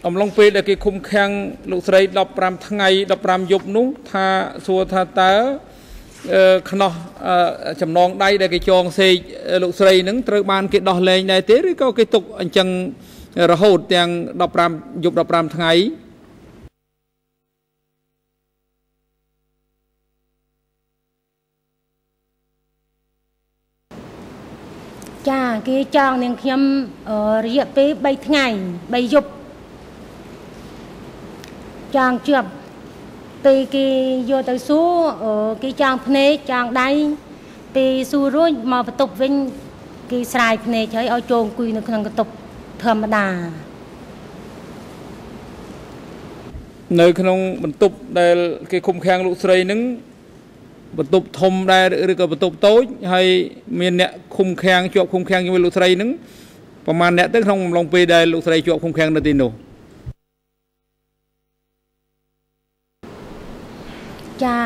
អំឡុងពេលដែលគេឃុំឃាំងលោកស្រី15ថ្ងៃ15យប់នោះថាសួរថាតើខ្នោះចំណងដៃដែលគេចងសេកលោកស្រីនឹងត្រូវបានគេដោះលែងដែរទេឬក៏គេទុកអញ្ចឹងរហូតទាំង15យប់15ថ្ងៃ ចាគេចងនាងខ្ញុំរយៈពេល3ថ្ងៃ3យប់ចងជាប់ពេលគេយកទៅសួរគេចងភ្នែកចងដៃពេលសួររួចមកបន្ទប់វិញគេស្រាយភ្នែកហើយឲ្យចូលអង្គុយនៅក្នុងបន្ទប់ធម្មតានៅក្នុងបន្ទប់ដែលគេឃុំឃាំងលោកស្រីនឹង បន្ទប់ធំដែរឬក៏បន្ទប់តូចហើយមានអ្នកឃុំឃាំងជាប់ឃុំឃាំងជាមួយលោកស្រីនឹងប្រហែលអ្នកទៅក្នុងអំឡុងពេលដែលលោកស្រីជាប់ឃុំឃាំងនៅទីនោះចា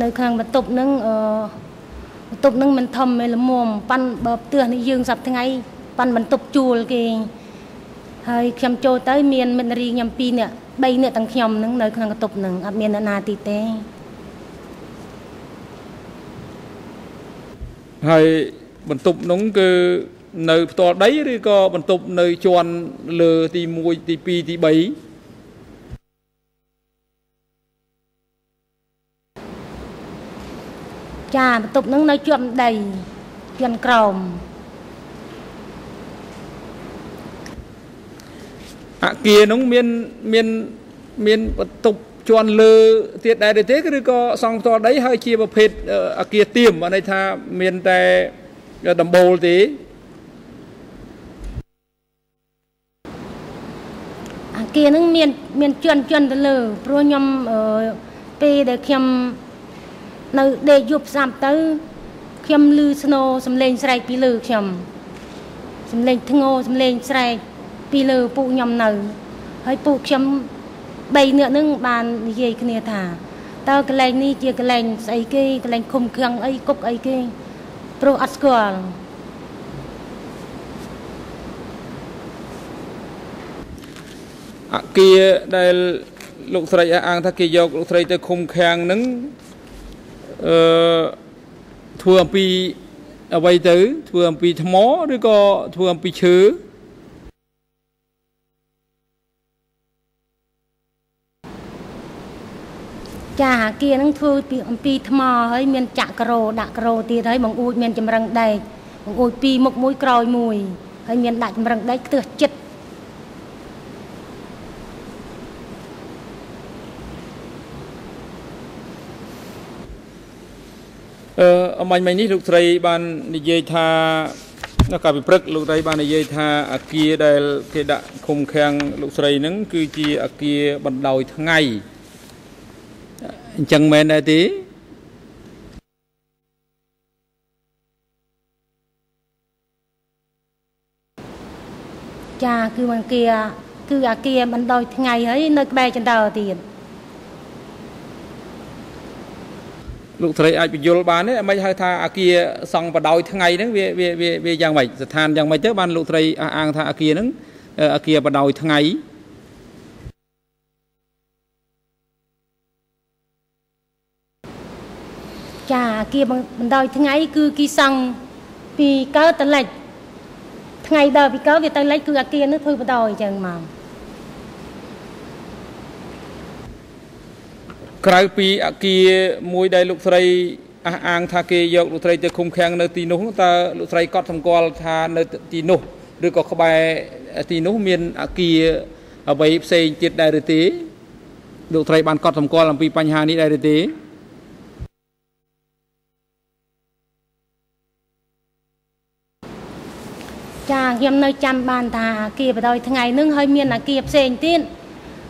នៅខាងបន្ទប់នឹងអឺបន្ទប់នឹងមិនធំទេល្មមប៉ាន់បើផ្ទះនេះយើងសប្ថ្ងៃប៉ាន់បន្ទប់ជួលគេហើយខ្ញុំចូលទៅ មានមិត្តរីខ្ញុំ2នាក់3នាក់ទាំងខ្ញុំនឹងនៅក្នុងបន្ទប់នឹងអត់មានអ្នកណាទីទេ ហើយបន្ទប់នោះគឺនៅផ្ទាល់ដីឬក៏បន្ទប់នៅជាន់លើទី1ទី2ទី3ចាបន្ទប់នឹងនៅជាប់ដីជាន់ក្រោមអគារនោះមានមានមានបន្ទប់ ជាន់លើទៀតដែរទេឬក៏សង់ផ្ទាល់ដីហើយជាប្រភេទអគារទៀមន័យថាមានតែដំបូលទេអគារនឹងមានមានជន់ជន់ទៅលើព្រោះខ្ញុំពេលដែលខ្ញុំនៅដេកយប់ស្ដាប់ទៅខ្ញុំឮស្នូសំឡេងស្រែកពីលើខ្ញុំសំឡេងធ្ងោសំឡេងស្រែកពីលើពូខ្ញុំនៅ ហើយពូខ្ញុំ 3នាក់នឹងបាននិយាយគ្នាថាតើកន្លែងនេះជាកន្លែងស្អីគេកន្លែងឃុំឃាំងអីគុកអីគេព្រោះអត់ស្គាល់អគារដែលលោកស្រីអះអាងថាគេយកលោកស្រីទៅឃុំឃាំងនឹងអឺធ្វើអំពីអ្វីទៅធ្វើអំពីថ្មឬក៏ធ្វើអំពីឈើ ចាគានឹងធ្វើពីអំពីថ្មហើយមានចាក់ក្រោដាក់ក្រោទៀតហើយបង្អួចមានចម្រឹងដែកបង្អួចពីរមុខមួយក្រោយមួយហើយមានដាក់ចម្រឹងដែកខ្ទើសចិត្តអឺអមាញ់មិញនេះលោកស្រីបាននិយាយថានៅកាលពីព្រឹកលោកស្រីបាននិយាយថាអាគារដែលគេដាក់ឃុំឃាំងលោកស្រីហ្នឹងគឺជាអាគារបណ្ដោយថ្ងៃអ ញ្ចឹងមែនដែរទេចាគឺអាគារគឺអាគារបណ្ដោយថ្ងៃហើយនៅក្បែរចន្ទើទៀតលោកស្រីអាចបញ្យល់បានទេមិនហៅថាអាគារសង់បដោយថ្ងៃហ្នឹងវាវាវាយ៉ាងម៉េចស្ថានយ៉ាងម៉េចទៅបានលោកស្រីអះអាងថាអាគារហ្នឹងអាគារបដោយថ្ងៃ ចាអាគារបណ្ដោយថ្ងៃគឺគេសង់ពីកើតទៅលិចថ្ងៃដល់ពីកើតវាទៅលិចគឺអាគារនោះធ្វើបណ្ដោយអញ្ចឹងមកក្រៅពីអគារមួយដែលលោកស្រីអះអាងថាគេយកលោកស្រីទៅឃុំឃាំងនៅទីនោះតើលោកស្រីកត់សម្គាល់ថានៅទីនោះឬក៏ក្បែរទីនោះមានអគារអ្វីផ្សេងទៀតដែរឬទេលោកស្រីបានកត់សម្គាល់អំពីបញ្ហានេះដែរឬទេ ចាខ្ញុំនៅចាំបានថាអាគារបដ ாய் ថ្ងៃនឹងហើយមានអាគារផ្សេងទៀត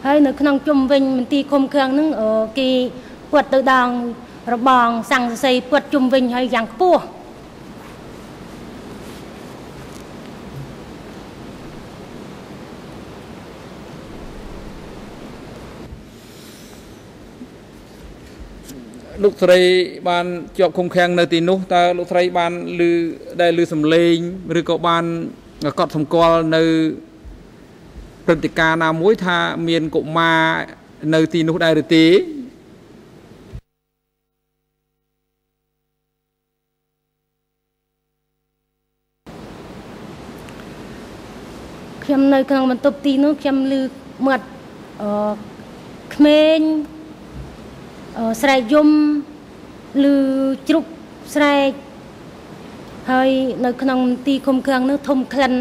ហើយនៅក្នុងជុំវិញមន្ទីរឃុំឃាំងហ្នឹងគេពួតទៅដងរបងសង្កសីពួតជុំវិញហើយយ៉ាងខ្ពស់ លោកស្រីបានជាប់ឃុំឃាំងនៅទីនោះតើលោកស្រីបានឮដែលឮសំឡេងឬក៏បានកត់សម្គាល់នៅព្រឹត្តិការណ៍ណាមួយថាមានកុមារនៅទីនោះដែរឬទេខ្ញុំនៅក្នុងបន្ទប់ទីនោះខ្ញុំឮមាត់អឺក្មេង ស្រែកយំឬជ្រុកស្រែកហើយនៅក្នុងទីគុំគ្រឿងនោះធំក្លិន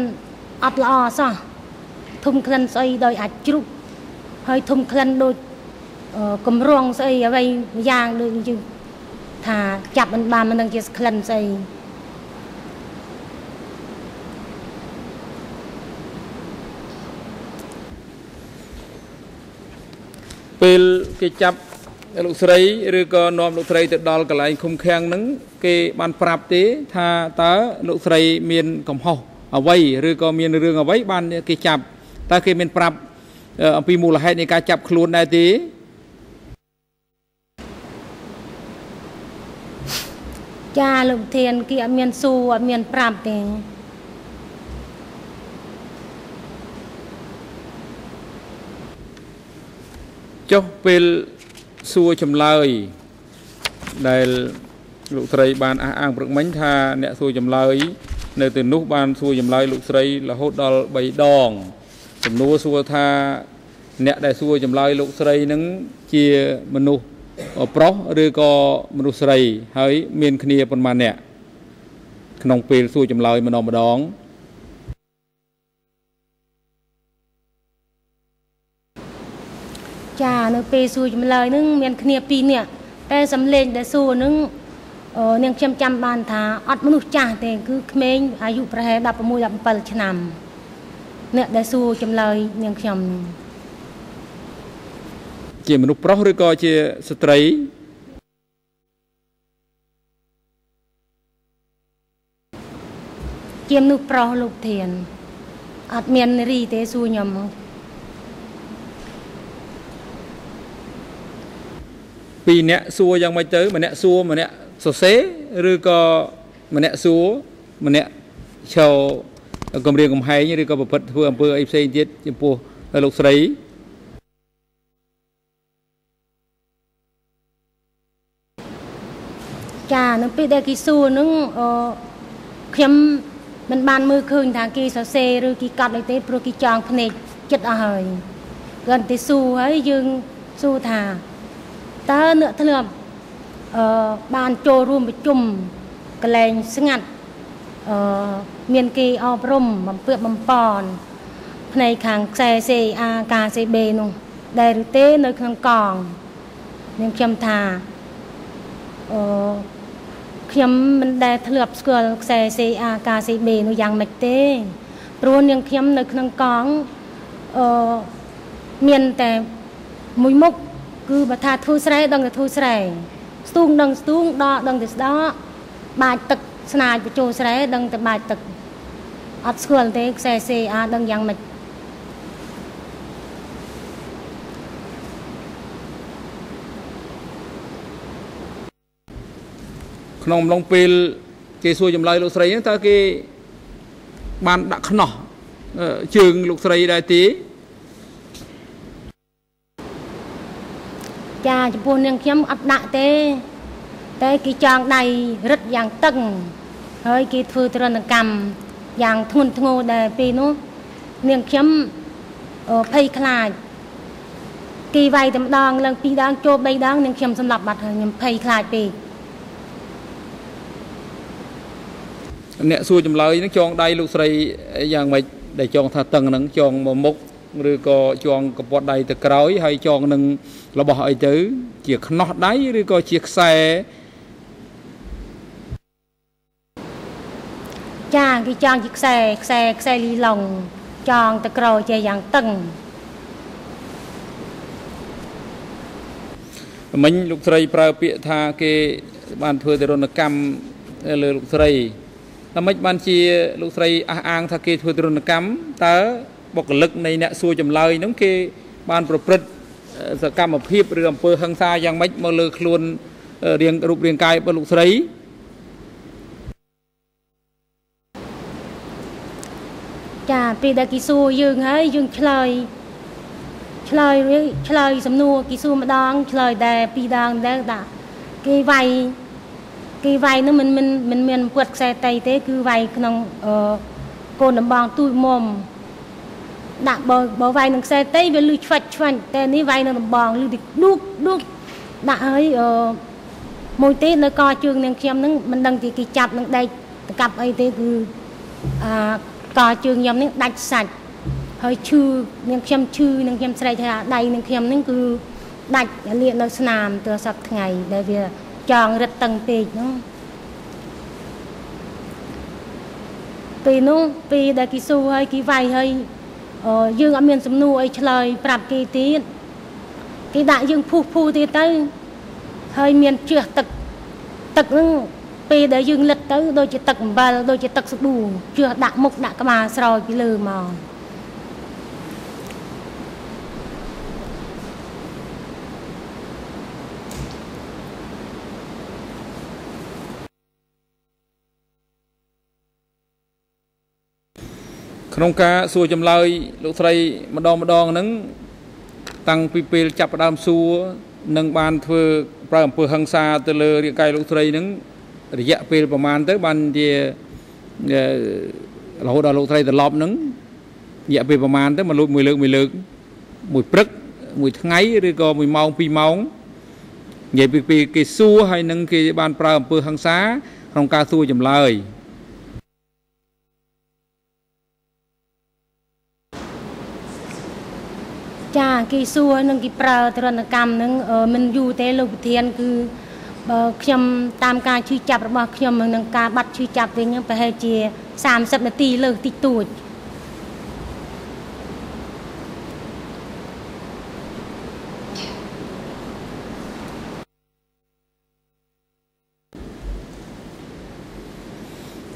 អត់ល្អសោះធំក្លិនស្អីដោយអាចជ្រុកហើយធំក្លិនដូចកម្រងស្អីអ្វីយ៉ាងដូចយើងថាចាប់មិនបានមិនដឹងជាក្លិនស្អីពេលគេចាប់ លោកស្រីឬក៏នាំលោកស្រីទៅដល់កន្លែងឃុំឃាំងហ្នឹងគេបានប្រាប់ទេថាតើលោកស្រីមានកំហុសអ្វីឬក៏មានរឿងអ្វីបានគេចាប់តើគេមានប្រាប់អំពីមូលហេតុនៃការចាប់ខ្លួនដែរទេចាលោកធានគេអត់មានសួរអត់មានប្រាប់ទេចុះពេល សួរចម្លើយដែលលោកស្រីបានអះអាងព្រឹកមិញថាអ្នកសួរចម្លើយនៅទីនោះបានសួរចម្លើយលោកស្រីរហូតដល់3ដងសំណួរសួរថាអ្នកដែលសួរចម្លើយលោកស្រីនឹងជាមនុស្សប្រុសឬក៏មនុស្សស្រី ហើយ មានគ្នាប៉ុន្មានអ្នកក្នុងពេលសួរចម្លើយម្ដងម្ដង ចានៅពេលសួរចម្លើយនឹងមានគ្នា2នាក់តែសំលេងដែលសួរនឹងនាងខ្ញុំចាំបានថាអត់មនុស្សចាស់ទេគឺក្មេងអាយុប្រហែល16 17ឆ្នាំអ្នកដែលសួរចម្លើយនាងខ្ញុំជាមនុស្សប្រុសឬក៏ជាស្ត្រីជាមនុស្សប្រុសលោកធានអត់មានរីទេសួរខ្ញុំ ពីរនាក់សួរយ៉ាងម៉េចទៅម្នាក់សួរម្នាក់សរសេរឬក៏ម្នាក់សួរម្នាក់ឈរគម្រាមកំហែងឬក៏ប្រព្រឹត្តធ្វើអំពើអីផ្សេងទៀតចំពោះលោកស្រីចានៅពេលដែលគេសួរនឹងអឺខ្ញុំមិនបានមើលឃើញថាគេសរសេរឬគេកាត់អីទេព្រោះគេចងភ្នែកចិត្តអស់ហើយគាត់តែសួរហើយយើងសួរថា តើអ្នកធ្លាប់អឺបានចូលរួមប្រជុំកលែងស្ងាត់អឺមានគេអប់រំបំពើបំពន់ផ្នែកខាងខ្សែ CA ការ CB នោះដែលឬទេនៅក្នុងកងនាងខ្ញុំថាអឺខ្ញុំមិនដែលធ្លាប់ស្គាល់ខ្សែ CA ការ CB នោះយ៉ាងម៉េចទេ ព្រោះនាងខ្ញុំនៅក្នុងកងអឺមានតែមួយមុខ គឺបើថាធ្វើស្រែដឹងតែធ្វើស្រែស្ទូងដឹងស្ទូងដកដឹងតែស្ដកបាចទឹកស្នាចបញ្ចូលស្រែដឹងតែបាចទឹកអត់ស្គាល់ទេខ្សែសេអាដឹងយ៉ាងម៉េចក្នុងអំឡុងពេលគេសួរចម្លើយលោកស្រីហ្នឹងតើគេបានដាក់ខ្នោះជើងលោកស្រីដែរទេ ចាចំពោះនាងខ្ញុំអត់ដាក់ទេ តែគេចងដៃរឹតយ៉ាងតឹងហើយគេធ្វើទរណកម្មយ៉ាងធ្ងន់ធ្ងរដែលពេលនោះនាងខ្ញុំភ័យខ្លាចគេវាយតែម្ដងឡើងពីរដងចូល3ដងនាងខ្ញុំសម្លាប់បាត់ហើយខ្ញុំភ័យខ្លាចពេកអ្នកសួរចម្លើយនឹងចងដៃលោកស្រីយ៉ាងម៉េចដែលចងថាតឹងហ្នឹងចងមកមុខ ឬក៏ចងកពាត់ដៃទៅក្រោយហើយចងនឹងរបស់អីទៅ ជាខ្នោះដៃឬក៏ជាខ្សែចាគេចងជាខ្សែខ្សែខ្សែលីឡុងចងទៅក្រោយជាយ៉ាងតឹងមិញលោកស្រីប្រើពាក្យថាគេបានធ្វើទរណកម្មលើលោកស្រីតែមិនបានជាលោកស្រីអះអាងថាគេធ្វើទរណកម្មតើ បុគ្គលិកនៃអ្នកសួរចម្លើយហ្នឹងគេបានប្រព្រឹត្តសកម្មភាពឬអំពើហិង្សាយ៉ាងម៉េចមកលើខ្លួនរាងរូបរាងកាយរបស់លោកស្រីចាពេលដែលគេសួរយើងហើយយើងឆ្លើយឆ្លើយឆ្លើយសំណួរគេសួរម្ដងឆ្លើយតែពីរដងដែរតាគេវាយគេវាយនោះមិនមិនមិនមានពុតខ្សែតៃទេ គឺវាយក្នុងអឺកូនដំបងទូចមុំ ដាក់បើបើវាយនឹងខ្សែតៃវាលឺឆ្វាច់ឆ្វាច់តែនេះវាយនឹងដំបងលឺទីឌូកឌូកដាក់ហើយអឺមួយទេនៅកជើងនាងខ្ញុំនឹងមិនដឹងទីគេចាប់នឹងដែកតកាប់អីទេគឺអាកជើងខ្ញុំនេះដាច់សាច់ហើយឈឺនាងខ្ញុំឈឺនាងខ្ញុំស្រែកថាដៃនាងខ្ញុំនេះគឺដាច់លាកនៅស្នាមទើសប្ថ្ងៃដែលវាចងរឹតតឹងពេកហ្នឹងពេលនោះពេលដែលគេស៊ូហើយគេវាយហើយ យើងអត់មានសំណួរអីឆ្លើយប្រាប់គេទៀតគេដាក់យើងភុះភូទៀតទៅហើយមានជះទឹកទឹកហ្នឹងពេលដែលយើងលិតទៅដូចជាទឹកអំបិលដូចជាទឹកសាប៊ូជះដាក់មុខដាក់ក្បាលស្រោចពីលើមក ក្នុងការសួរចម្លើយលោកស្រីម្ដងម្ដងហ្នឹងតាំងពីពេលចាប់ផ្ដើមសួរនឹងបានធ្វើប្រើអំពើហិង្សាទៅលើរាងកាយលោកស្រីហ្នឹងរយៈពេលប្រហែលទៅបានជារហូតដល់លោកស្រីត្រឡប់ហ្នឹងរយៈពេលប្រហែលទៅមកលូតមួយលើកមួយលើកមួយព្រឹកមួយថ្ងៃឬក៏មួយម៉ោងពីរម៉ោងនិយាយពីពេលគេសួរហើយនឹងគេបានប្រើអំពើហិង្សាក្នុងការសួរចម្លើយ ចាគេសួរនឹងគេប្រើទរណកម្មនឹងមិនយូរទេលោកប្រធាន គឺបើខ្ញុំតាមការឈឺចាប់របស់ខ្ញុំនឹងការបាត់ឈឺចាប់វិញប្រហែលជា30នាទីលើសតិចតួច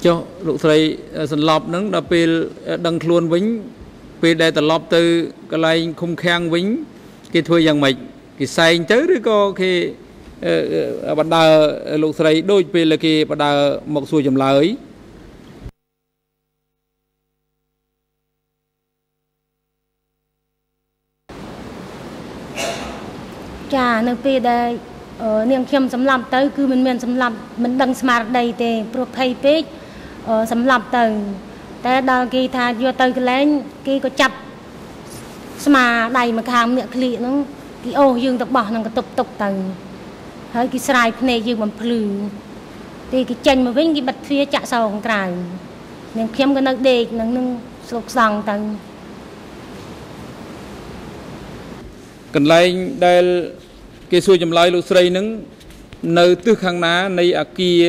ចុះលោកស្រីសន្លប់នឹងដល់ពេលដឹងខ្លួនវិញ ពេលដែលត្រឡប់ទៅកន្លែងឃុំឃាំងវិញ គេធ្វើយ៉ាងម៉េចគេសែងទៅឬក៏គេបណ្ដើលោកស្រីដូចពេលគេបណ្ដើមកសួរចម្លើយចានៅពេលដែលនាងខ្ញុំសម្លាប់ទៅ គឺមិនមានសម្លាប់មិនដឹងស្មារតីទេព្រោះភ័យពេកសម្លាប់ទៅ តែដល់គេថាយកទៅកន្លែងគេក៏ចាប់ស្មាដៃមកខាងអ្នកក្លៀកហ្នឹងគេអូសយើងទៅបោះនឹងកតុបតុកទៅហើយគេស្រាយភ្នែកយើងបំភ្លឺពេលគេចេញមកវិញគេបិទទ្វារចាក់សងក្រៅនាងខ្ញុំក៏នៅដេកនឹងនឹងស្លុកសង់ទៅកន្លែងដែលគេសួរចម្លើយលោកស្រីនឹងនៅទិសខាងណានៃអាគារ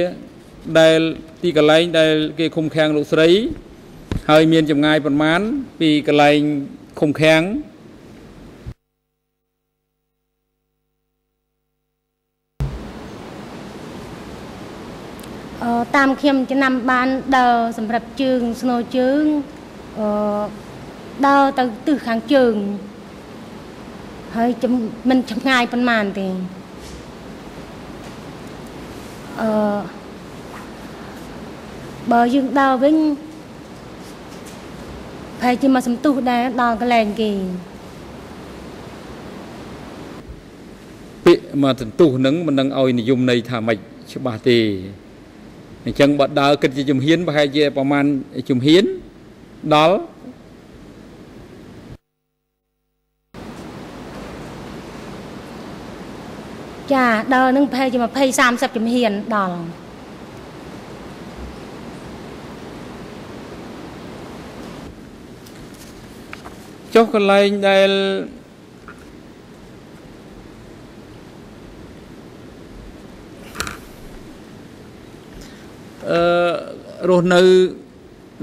ដែលទីកន្លែងដែលគេឃុំឃាំងលោកស្រី ហើយមានចម្ងាយប្រមាណពីកន្លែងឃុំឃាំងអឺតាមខ្ញុំចំណាំបានដើរសម្រាប់ជើងស្នូជើងអឺដើរទៅទិសខាងជើងហើយមិនឆ្ងាយប៉ុន្មានទេអឺបើយើងដើរវិញ ប្រហែលជាមកសំទុះដែរដល់កន្លែងគេពាក្យមកសន្ទុះនឹងមិននឹងឲ្យនិយមន័យថាម៉េចច្បាស់ទេអញ្ចឹងបើដើរគិតជាជំហានប្រហែលជាប្រហែលជំហានដល់ចាដើរនឹងប្រហែលជា20 30ជំហានដល់ ចុះកន្លែងដែលអឺរស់នៅ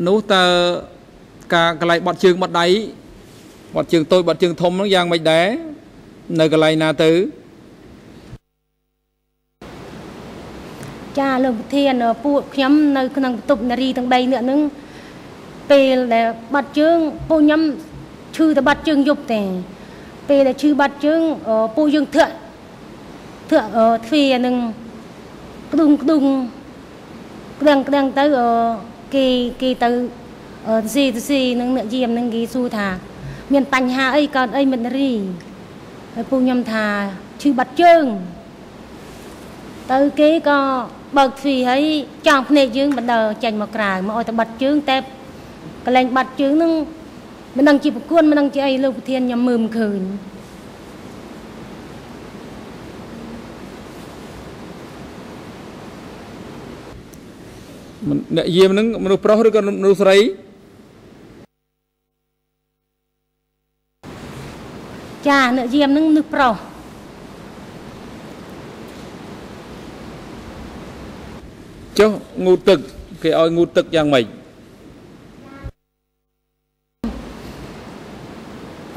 នោះតើការកន្លែងបត់ជើងបត់ដៃបត់ជើងតូចបត់ជើងធំហ្នឹងយ៉ាងម៉េចដែរនៅកន្លែងណាទៅចាលោកប្រធានពួកខ្ញុំនៅក្នុងបន្ទប់នារីទាំង3នាក់ហ្នឹងពេលដែលបាត់ជើងពួកខ្ញុំ ឈឺតែបាត់ជើងយប់ទេពេលដែលឈឺបាត់ជើងពួកយើងធាក់ធាក់ទ្វានឹងក្ដុងក្ដុងក្តាំងក្តាំងទៅគេគេទៅស៊ីទៅស៊ីនឹងអ្នកយាមនឹងគេសួរថា មានបញ្ហាអីកើតអីមិត្តរីហើយពួកខ្ញុំថាឈឺបាត់ជើងទៅគេក៏បើកទ្វីហើយចង់ភ្នែកយើងបណ្ដើចេញមកក្រៅមកឲ្យតែបាត់ជើងតែកលែងបាត់ជើងនឹង មិនដឹងជាប្រគួនមិនដឹងជាអីលោកប្រធានខ្ញុំមើលមិនឃើញអ្នកយាមនឹងមនុស្សប្រុសឬក៏មនុស្សស្រីចាអ្នកយាមនឹងមនុស្សប្រុសចុះងូតទឹកគេឲ្យងូតទឹកយ៉ាងម៉េច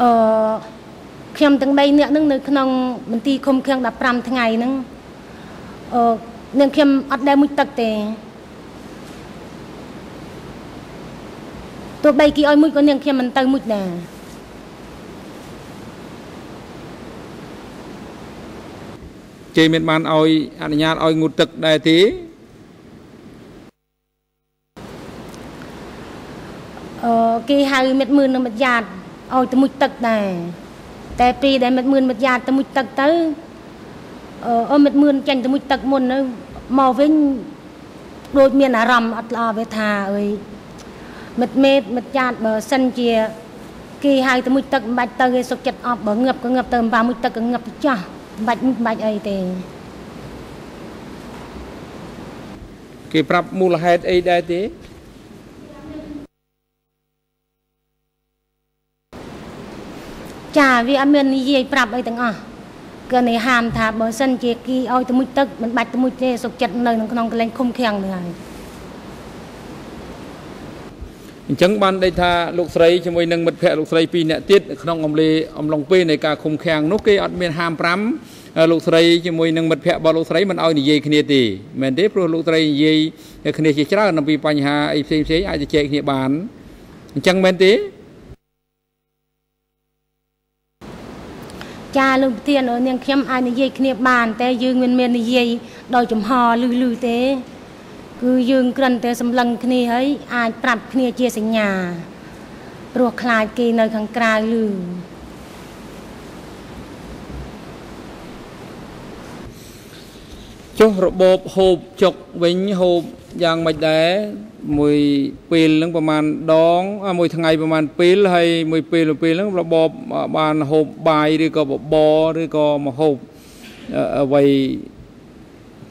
អឺខ្ញុំទាំង3នាក់នឹងនៅក្នុងមន្ទីរឃុំឃាំង15ថ្ងៃហ្នឹងអឺនាងខ្ញុំអត់ដែលមុជទឹកទេទោះបីគេឲ្យមុជក៏នាងខ្ញុំមិនទៅមុជដែរគេមានបានឲ្យអនុញ្ញាតឲ្យងូតទឹកដែរទេអឺគេហៅមិត្តមឿននិងមិត្តយ៉ាត ឲ្យទៅមុជទឹកដែរតែពីដែលមិត្តមឿនមិត្តយ៉ាតទៅមុជទឹកទៅអឺមិត្តមឿនចាញ់ទៅមុជទឹកមុននៅមកវិញដូចមានអារម្មណ៍អត់ល្អវាថាអើយមិត្តមេតមិត្តចាតបើសិនជាគេហៅទៅមុជទឹកមិនបាច់ទៅគេសុកចិត្តអប់បើងឹបក៏ងឹបទៅបាមុជទឹកក៏ងឹបទៅចាស់មិនបាច់មុជមិនបាច់អីទេគេប្រាប់មូលហេតុអីដែរទេ ចាវាអត់មាននិយាយប្រាប់អីទាំងអស់គឺនេះហាមថាបើសិនជាគីឲ្យទៅមុជទឹកមិនបាច់ទៅមុជទេសុខចិត្តនៅក្នុងកន្លែងឃុំឃាំងនេះហើយអញ្ចឹងបានដេកថាលោកស្រីជាមួយនឹងមិត្តភ័ក្តិលោកស្រីពីរនាក់ទៀតក្នុងអំឡេអំឡុងពេលនៃការឃុំឃាំងនោះគេអត់មានហាម5លោកស្រីជាមួយនឹងមិត្តភ័ក្តិរបស់លោកស្រីមិនឲ្យនិយាយគ្នាទេមែនទេព្រោះលោកស្រីនិយាយគ្នាជាច្រើនអំពីបញ្ហាអីផ្សេងផ្សេងអាចទៅចែកគ្នាបានអញ្ចឹងមែនទេ ចាលោកប្រធាននាងខ្ញុំអាចនិយាយគ្នាបាន តែយើងមិនមាននិយាយដោយចំហលឺលឺទេ គឺយើងគ្រាន់តែសម្លឹងគ្នាហើយអាចប្រាប់គ្នាជាសញ្ញាព្រោះខ្លាចគេនៅខាងក្រៅលឺចុះរបបហូបចុកវិញហូបយ៉ាងម៉េចដែរ មួយពេលហ្នឹងប្រហែលដងមួយថ្ងៃប្រហែលពេលហើយមួយពេលពេលហ្នឹងរបបបានហូបបាយឬក៏បបរឬក៏មកហូបអ្វី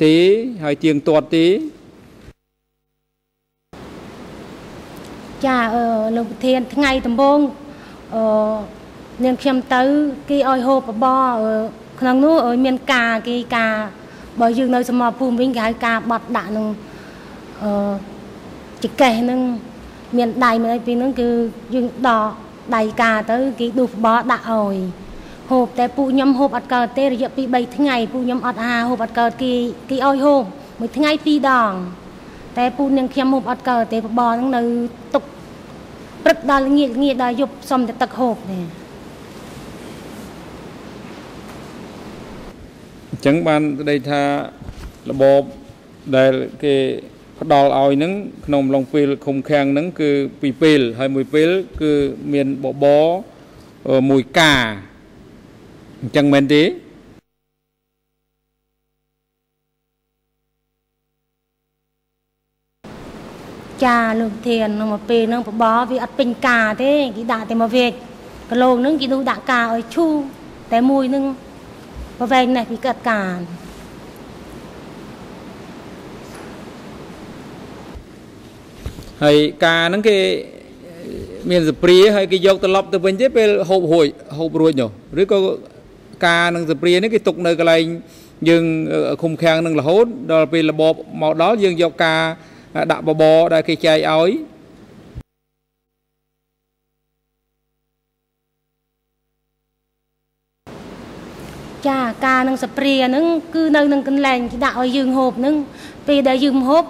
ទេហើយទៀងទាត់ទេចាអឺលោកប្រធានថ្ងៃដំបូងអឺនាងខ្ញុំទៅគេឲ្យហូបបបរក្នុងនោះមានការគេការបើយើងនៅសមរភូមិវិញគេហៅការបត់ដាក់នឹងអឺ ចកេះនឹងមានដៃមួយពីហ្នឹងគឺយើងដកដៃកាទៅគេដួសបបដាក់ឲ្យហូបតែពូខ្ញុំហូបអត់កើតទេរយៈពី3ថ្ងៃពូខ្ញុំអត់អាហារហូបអត់កើតគេគេឲ្យហូបមួយថ្ងៃ2ដង តែពូនាងខ្ញុំហូបអត់កើតទេបបហ្នឹងនៅទុកព្រឹកដល់ល្ងាចល្ងាចដល់យប់សុំតែទឹកហូបទេអញ្ចឹងបានស្ដីថារបបដែលគេ ផ្ដល់ឲ្យនឹងក្នុងអំឡុងពេលឃុំឃាំងនឹងគឺពីរពេលហើយមួយពេលគឺមានបបរមួយកាអញ្ចឹងមែនទេចាលោកធានក្នុងពេលហ្នឹងបបរវាអត់ពេញកាទេគេដាក់តែមកវេកគីឡូហ្នឹងគេនោះដាក់កាឲ្យឈូតែមួយហ្នឹងប្រវែងនេះពីកាត់ការ ហើយការហ្នឹងគេមានសព្រាហើយគេយកត្រឡប់ទៅវិញទេពេលហូបរួចហូបរួចនោះឬក៏ការនឹងសព្រានេះគេទុកនៅកន្លែងយើងឃុំខាំងនឹងរហូតដល់ពេលរបបមកដល់យើងយកការដាក់បបរដែលគេចែកឲ្យចាការនឹងសព្រាហ្នឹងគឺនៅនឹងកន្លែងគេដាក់ឲ្យយើងហូបហ្នឹងពេលដែលយើងហូប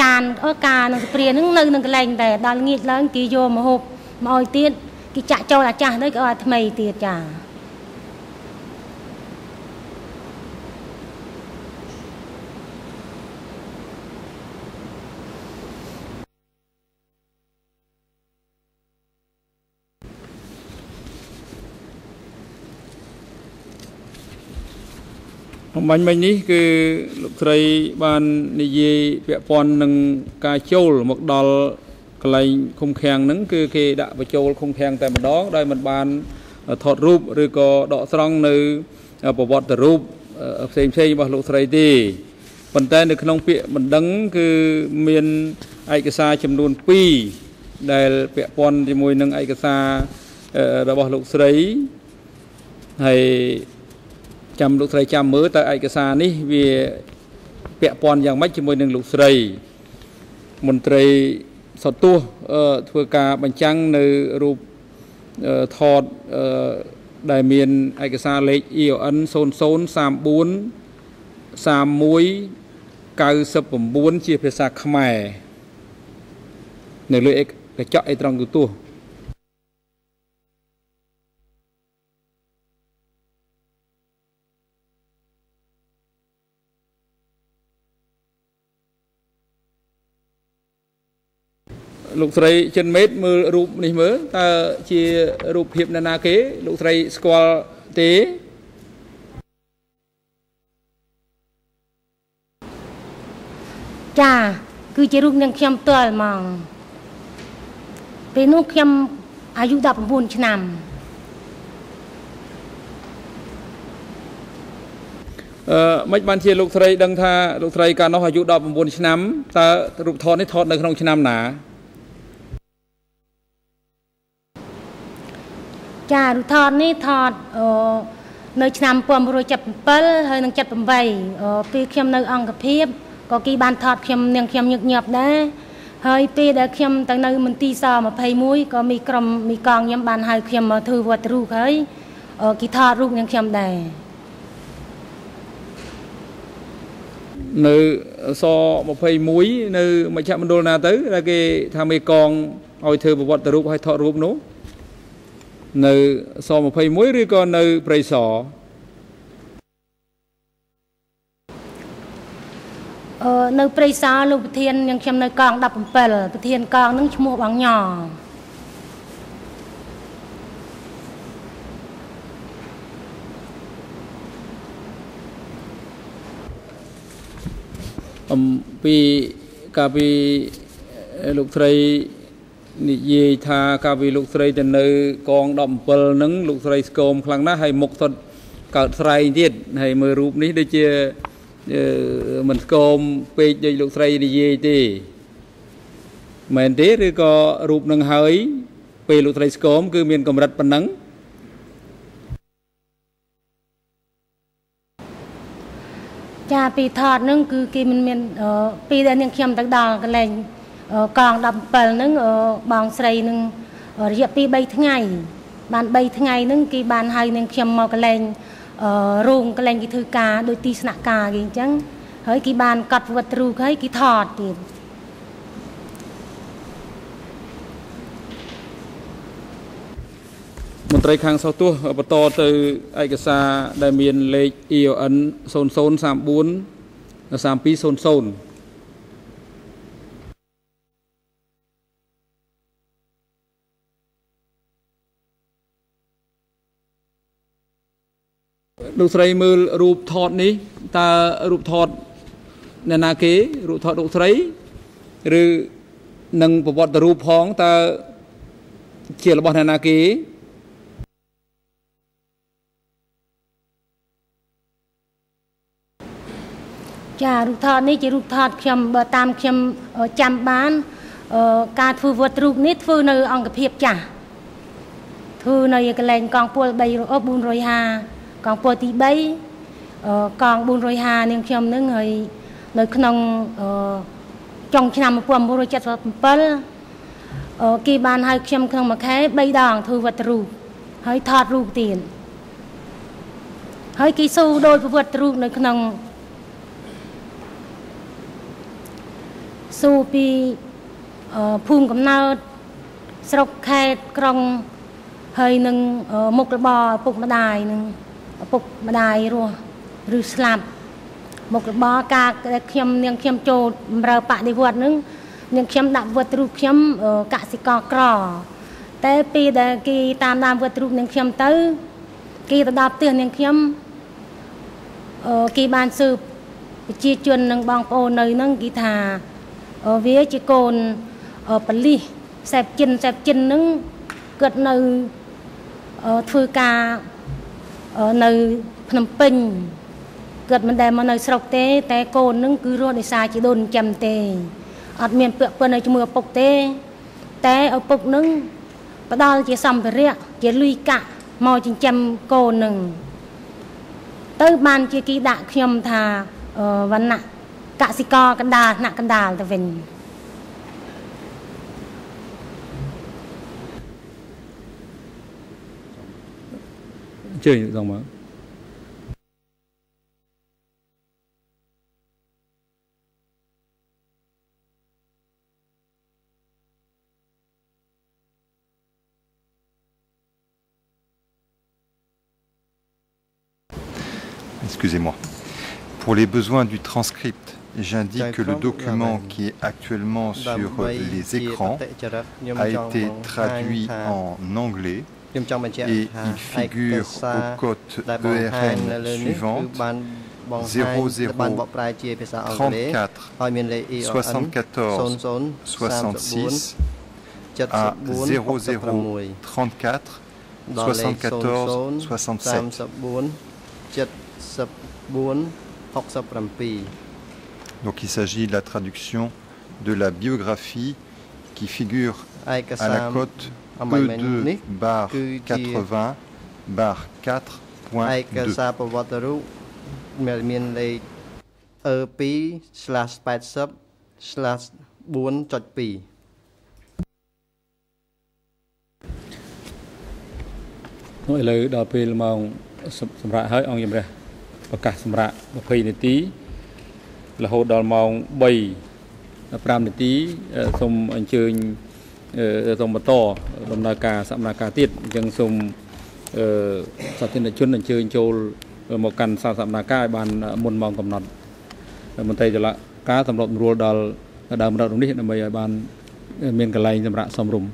ចានអការនឹងសព្រាហ្នឹងនៅនឹងកន្លែងតែដល់ងាកឡើងគេយកមកហូបមកឲ្យទៀតគេចាក់ចូលអាចាស់ទៅក៏ឲ្យថ្មីទៀតចា អំបញ្ញមិញនេះគឺលោកស្រីបាននិយាយពាក់ព័ន្ធនឹងការចូលមកដល់កន្លែងឃុំឃាំងហ្នឹងគឺគេដាក់បញ្ចូលឃុំឃាំងតែម្ដងដោយមិនបានថតរូបឬក៏ដកស្រង់នៅប្រវត្តិរូបផ្សេងផ្សេងរបស់លោកស្រីទេប៉ុន្តែនៅក្នុងពាក្យបណ្ដឹងគឺមានឯកសារចំនួន2ដែលពាក់ព័ន្ធជាមួយនឹងឯកសាររបស់លោកស្រីហើយ ចាំលោកស្រីចាំមើលតើឯកសារនេះវាពាក់ព័ន្ធយ៉ាងម៉េចជាមួយនឹងលោកស្រីមន្ត្រីសតួធ្វើការបញ្ចាំងនៅរូបថតដែលមានឯកសារលេខ EON 0034 31 99ជាភាសាខ្មែរនៅលើកញ្ចក់អេត្រង់ទូទស្សន៍ លោកស្រីចិនមេតមើលរូបនេះមើលតើជារូបភាពនរណាគេលោកស្រីស្គាល់ទេចាគឺជារូបនាងខ្ញុំផ្ទាល់ហ្មងពេលនោះខ្ញុំអាយុ19ឆ្នាំអឺមិនបានជាលោកស្រីដឹងថាលោកស្រីកាលនោះអាយុ19ឆ្នាំតើរូបថតនេះថតនៅក្នុងឆ្នាំណា ចារូបថតនេះថតអឺនៅឆ្នាំ1977ហើយនឹង78ពេលខ្ញុំនៅអង្គភាពក៏គេបានថតខ្ញុំនាងខ្ញុំញឹកញាប់ដែរហើយពេលដែលខ្ញុំទៅនៅមន្ទីរស21ក៏มีក្រុមมีកងខ្ញុំបានហៅខ្ញុំមកធ្វើវត្តរូបហើយគេថតរូបនាងខ្ញុំដែរនៅស21នៅមជ្ឈមណ្ឌលណាទៅដែលគេថាមេកងឲ្យធ្វើប្រវត្តិរូបឲ្យថតរូបនោះ នៅស21ឬក៏នៅព្រៃសរអឺនៅព្រៃសរលោកប្រធាននឹងខ្ញុំនៅកង17ប្រធានកងនឹងឈ្មោះបងញ៉អំពីកាលពីលោកស្រី និយាយថាកាលពីលោកស្រីទៅនៅកង17ហ្នឹងលោកស្រីស្គមខ្លាំងណាស់ហើយមុខសុទ្ធកើតស្រែងទៀតហើយមើលរូបនេះដូចជាមិនស្គមពេកដូចលោកស្រីនិយាយទេមែនទេឬក៏រូបនឹងហើយ ពេលលោកស្រីស្គមគឺមានកម្រិតប៉ុណ្ណឹងចាពីថតនឹងគឺគេមិនមានពីដែលនាងខ្ញុំទៅដល់កន្លែង កង17ហ្នឹងបងស្រីនឹងរយៈពេល3ថ្ងៃ បាន3ថ្ងៃហ្នឹងគេបានហៅនឹងខ្ញុំមកកលែងរោងកលែងគេធ្វើការដោយទីស្នាក់ការគេអញ្ចឹងហើយគេបានកត់វត្តរូបហើយគេថតទៀតមន្ត្រីខាងសោះទោះបន្តទៅឯកសារដែលមានលេខ EON 0034 3200 លោកស្រីមើលរូបថតនេះតើរូបថតអ្នកណាគេរូបថតលោកស្រីឬនឹងប្រវត្តិរូបផងតើជារបស់អ្នកណាគេចារូបថតនេះជារូបថតខ្ញុំបើតាមខ្ញុំចាំបានការធ្វើវត្តរូបនេះធ្វើនៅអង្គភាពចាស់ធ្វើនៅកន្លែងកងពល3 450 កងពលទី3កង450នាងខ្ញុំនឹងហើយនៅក្នុងចុងឆ្នាំ1977គេបានហៅខ្ញុំក្នុងមួយខែ3ដងធ្វើវត្តរូបហើយថតរូបទៀតហើយគេស៊ូដោយប្រវត្តិរូបនៅក្នុងស៊ូពីភូមិកំណើតស្រុកខេត្តក្រុងហើយនឹងមុខរបរឪពុកម្ដាយនឹង ឪពុកម្ដាយរស់ឬស្លាប់មុខរបរការដែលខ្ញុំនាងខ្ញុំចូលបម្រើបដិវត្តនឹងនាងខ្ញុំដាក់វត្តរូបខ្ញុំកសិករក្រ តែពីដែលគេតាមដានវត្តរូបនាងខ្ញុំទៅគេទៅដល់ផ្ទះនាងខ្ញុំគេបានស៊ើបប្រជាជននិងបងប្អូននៅនឹងគេថាវាជាកូនបលិសសេពចិនសេពចិននឹងគាត់នៅធ្វើការ នៅភ្នំពេញគាត់មិនដែលមកនៅស្រុកទេ តែកូននឹងគឺរស់ដោយសារជីដូនចិញ្ចឹមទេអត់មានពាក់ព័ន្ធនៅជាមួយឪពុកទេ តែឪពុកនឹងផ្ដល់ជាសម្ភារៈជាលុយកាក់មកចិញ្ចឹមកូននឹងទៅបានជាគីដាក់ខ្ញុំថាវណ្ណៈកសិករកណ្ដាលថ្នាក់កណ្ដាលទៅវិញ Excusez-moi. Pour les besoins du transcript, j'indique que le document ah ben. qui est actuellement bah, sur euh, les écrans a été traduit en anglais. ខ្ញុំចង់បញ្ជាក់ថាឯកសារដែលបង្ហាញនៅលើនេះគឺបានបង្ហាញបានបកប្រែជាភាសាអង់គ្លេសហើយមានលេខ EON 00 66 à 00 34 74 67. Donc il s'agit de la traduction de la biographie qui figure à la cote E2 bar 80 bar 4.2. មានលេខ E2 /80 /4.2 នោះឥឡូវដល់ពេលម៉ោងសម្រាប់ហើយអង្គជំរះប្រកាសសម្រាប់20នាទីរហូតដល់ម៉ោង3 15នាទីសូមអញ្ជើញ សូមបន្តដំណើរការសកម្មភាពទៀតអញ្ចឹងសូមអឺសាធារណជនអញ្ជើញចូលមកកាន់សាសនាការឲ្យបានមុនម៉ោងកំណត់មន្ត្រីចលការសម្របរួលដល់ដើមរត់នេះដើម្បីឲ្យបានមានកន្លែងសម្រាប់សំរុំ។